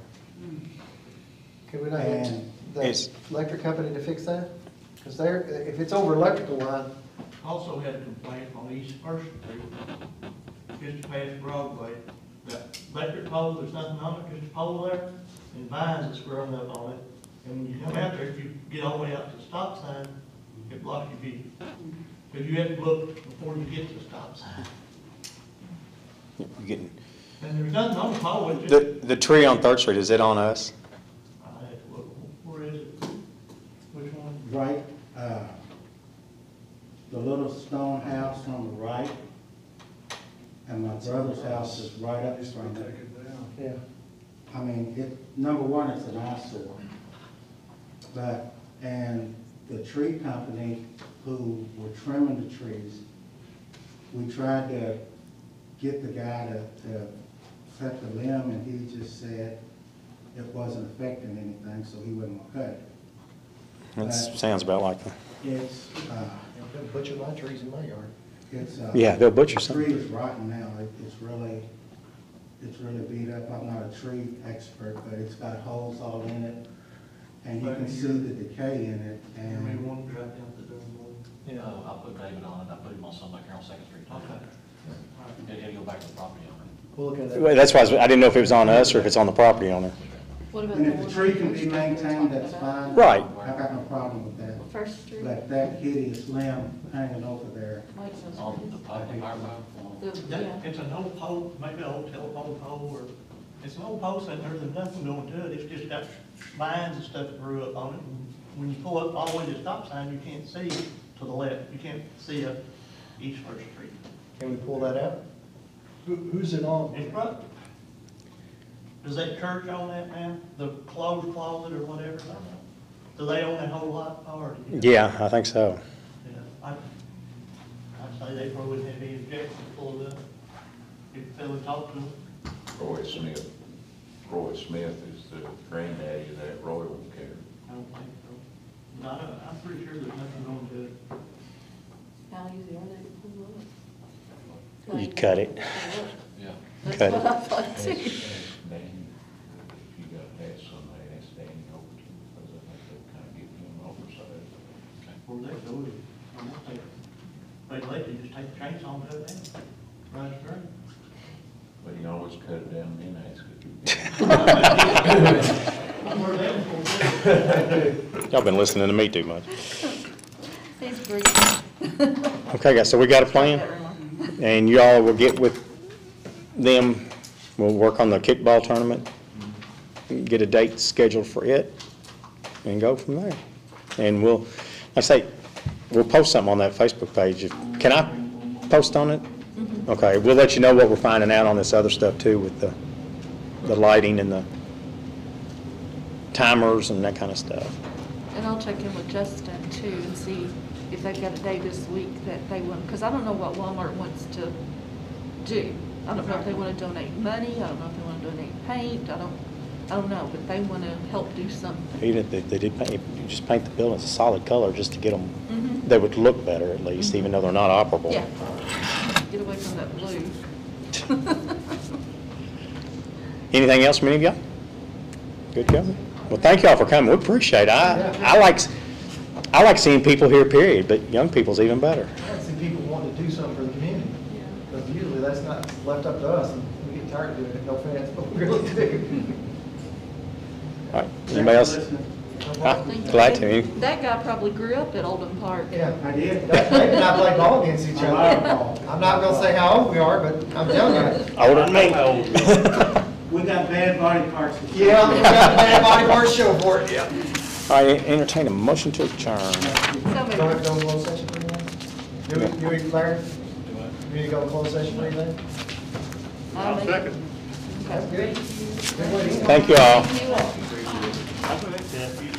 Can we not get And the It's- electric company to fix that? Because they're, if it's over electrical line, Also had a complaint on East First Street, just past Broadway. That electric pole, there's nothing on it, just a pole there, and vines that's growing up on it. And when you come out there, if you get all the way out to the stop sign, it blocks your view. Because you have to look before you get to the stop sign. You're getting, And there's nothing on the pole, it's just, the, the tree on Third Street, is it on us? I had to look, where is it? Which one? right, uh, the little stone house on the right, and my brother's house is right up from Take it. it down. Yeah. I mean, it, number one, it's an eyesore. But, and the tree company who were trimming the trees, we tried to get the guy to, to cut the limb, and he just said it wasn't affecting anything, so he wouldn't cut it. That sounds about like, the- It's, uh, They'll butcher my trees in my yard. it's, uh. Yeah, they'll butcher The some. tree is rotten now, It- it's really, it's really beat up, I'm not a tree expert, but it's got holes all in it, and you can see the decay in it, And we and want to drive down to Durham. Yeah, oh, I put David on it, I put him on something back here on Second Street. Okay. It, it'll go back to the property owner. We'll look at that. Well, That's why I was- I didn't know if it was on us or if it's on the property owner. What about and the if one the tree can First be Street we maintained, that's about? fine. Right. I've got no problem with that. First Street? But that hideous limb hanging over there, Mike's was On the pretty- pipe, the power pole. The- That, Yeah, it's an old pole, maybe an old telephone pole, or, it's an old pole sitting there, there's nothing going to it, it's just got vines and stuff that grew up on it. And When you pull up all the way to the stop sign, you can't see to the left, you can't see up East First Street. Can we pull that out? Who, who's it on? It's right, does that church own that now, the clothes closet or whatever? Do they own that whole lot, or? Yeah, I think so. Yeah, I, I'd say they probably wouldn't have any objection to pull it up, if Phil talked to them. Roy Smith, Roy Smith is the granddaddy of that, Roy won't care. I don't think so. No, I- I'm pretty sure there's nothing wrong with it. how easy are they to pull up? You'd cut it. Yeah. That's Cut what it. I thought Ask too. ask Danny, if you got to ask somebody, ask Danny Overton, because I think they'll kind of get him oversight. Where they go, I'm not taking, they let you just take the chainsaw and cut it down, right straight. But you always cut it down and then ask it. I'm where they for Y'all been listening to me too much. He's breathing. Okay, guys, so we got a plan? And y'all will get with them, we'll work on the kickball tournament, get a date scheduled for it, and go from there. And we'll, I say, we'll post something on that Facebook page. If- Can I post on it? Okay, we'll let you know what we're finding out on this other stuff too, with the, the lighting and the timers and that kind of stuff. And I'll check in with Justin too and see if they've got a day this week that they want, because I don't know what Walmart wants to do. I don't know if they want to donate money, I don't know if they want to donate paint, I don't, I don't know, but they want to help do something. Even if they, they did paint, you just paint the buildings a solid color just to get them, Mhm. they would look better at least, even though they're not operable. Yeah. Get away from that blue. Anything else from any of y'all? Good coming? Well, thank y'all for coming. We appreciate it. I, I like, I like seeing people here, period, but young people's even better. I like to see people wanting to do something for the community, because usually that's not left up to us, and we get tired of doing it, no offense, but we really do. All right, anybody else? Listening. Huh? Thank you. Glad to. Any- That guy probably grew up at Oldham Park. Yeah, I did. That- Dave and I play ball against each I like other. I'm not gonna say how old we are, but I'm telling you. Older than me. We got bad body parts. Yeah, we got a bad body part show for it, yeah. All right, entertain a motion to adjourn. So Go maybe- ahead, go to closed session for anything? Do we, do we, Larry? Do we go to closed session for anything? I'll I'll make- second. That's good. Good way to end. Thank you all. Thank you all. I think that's,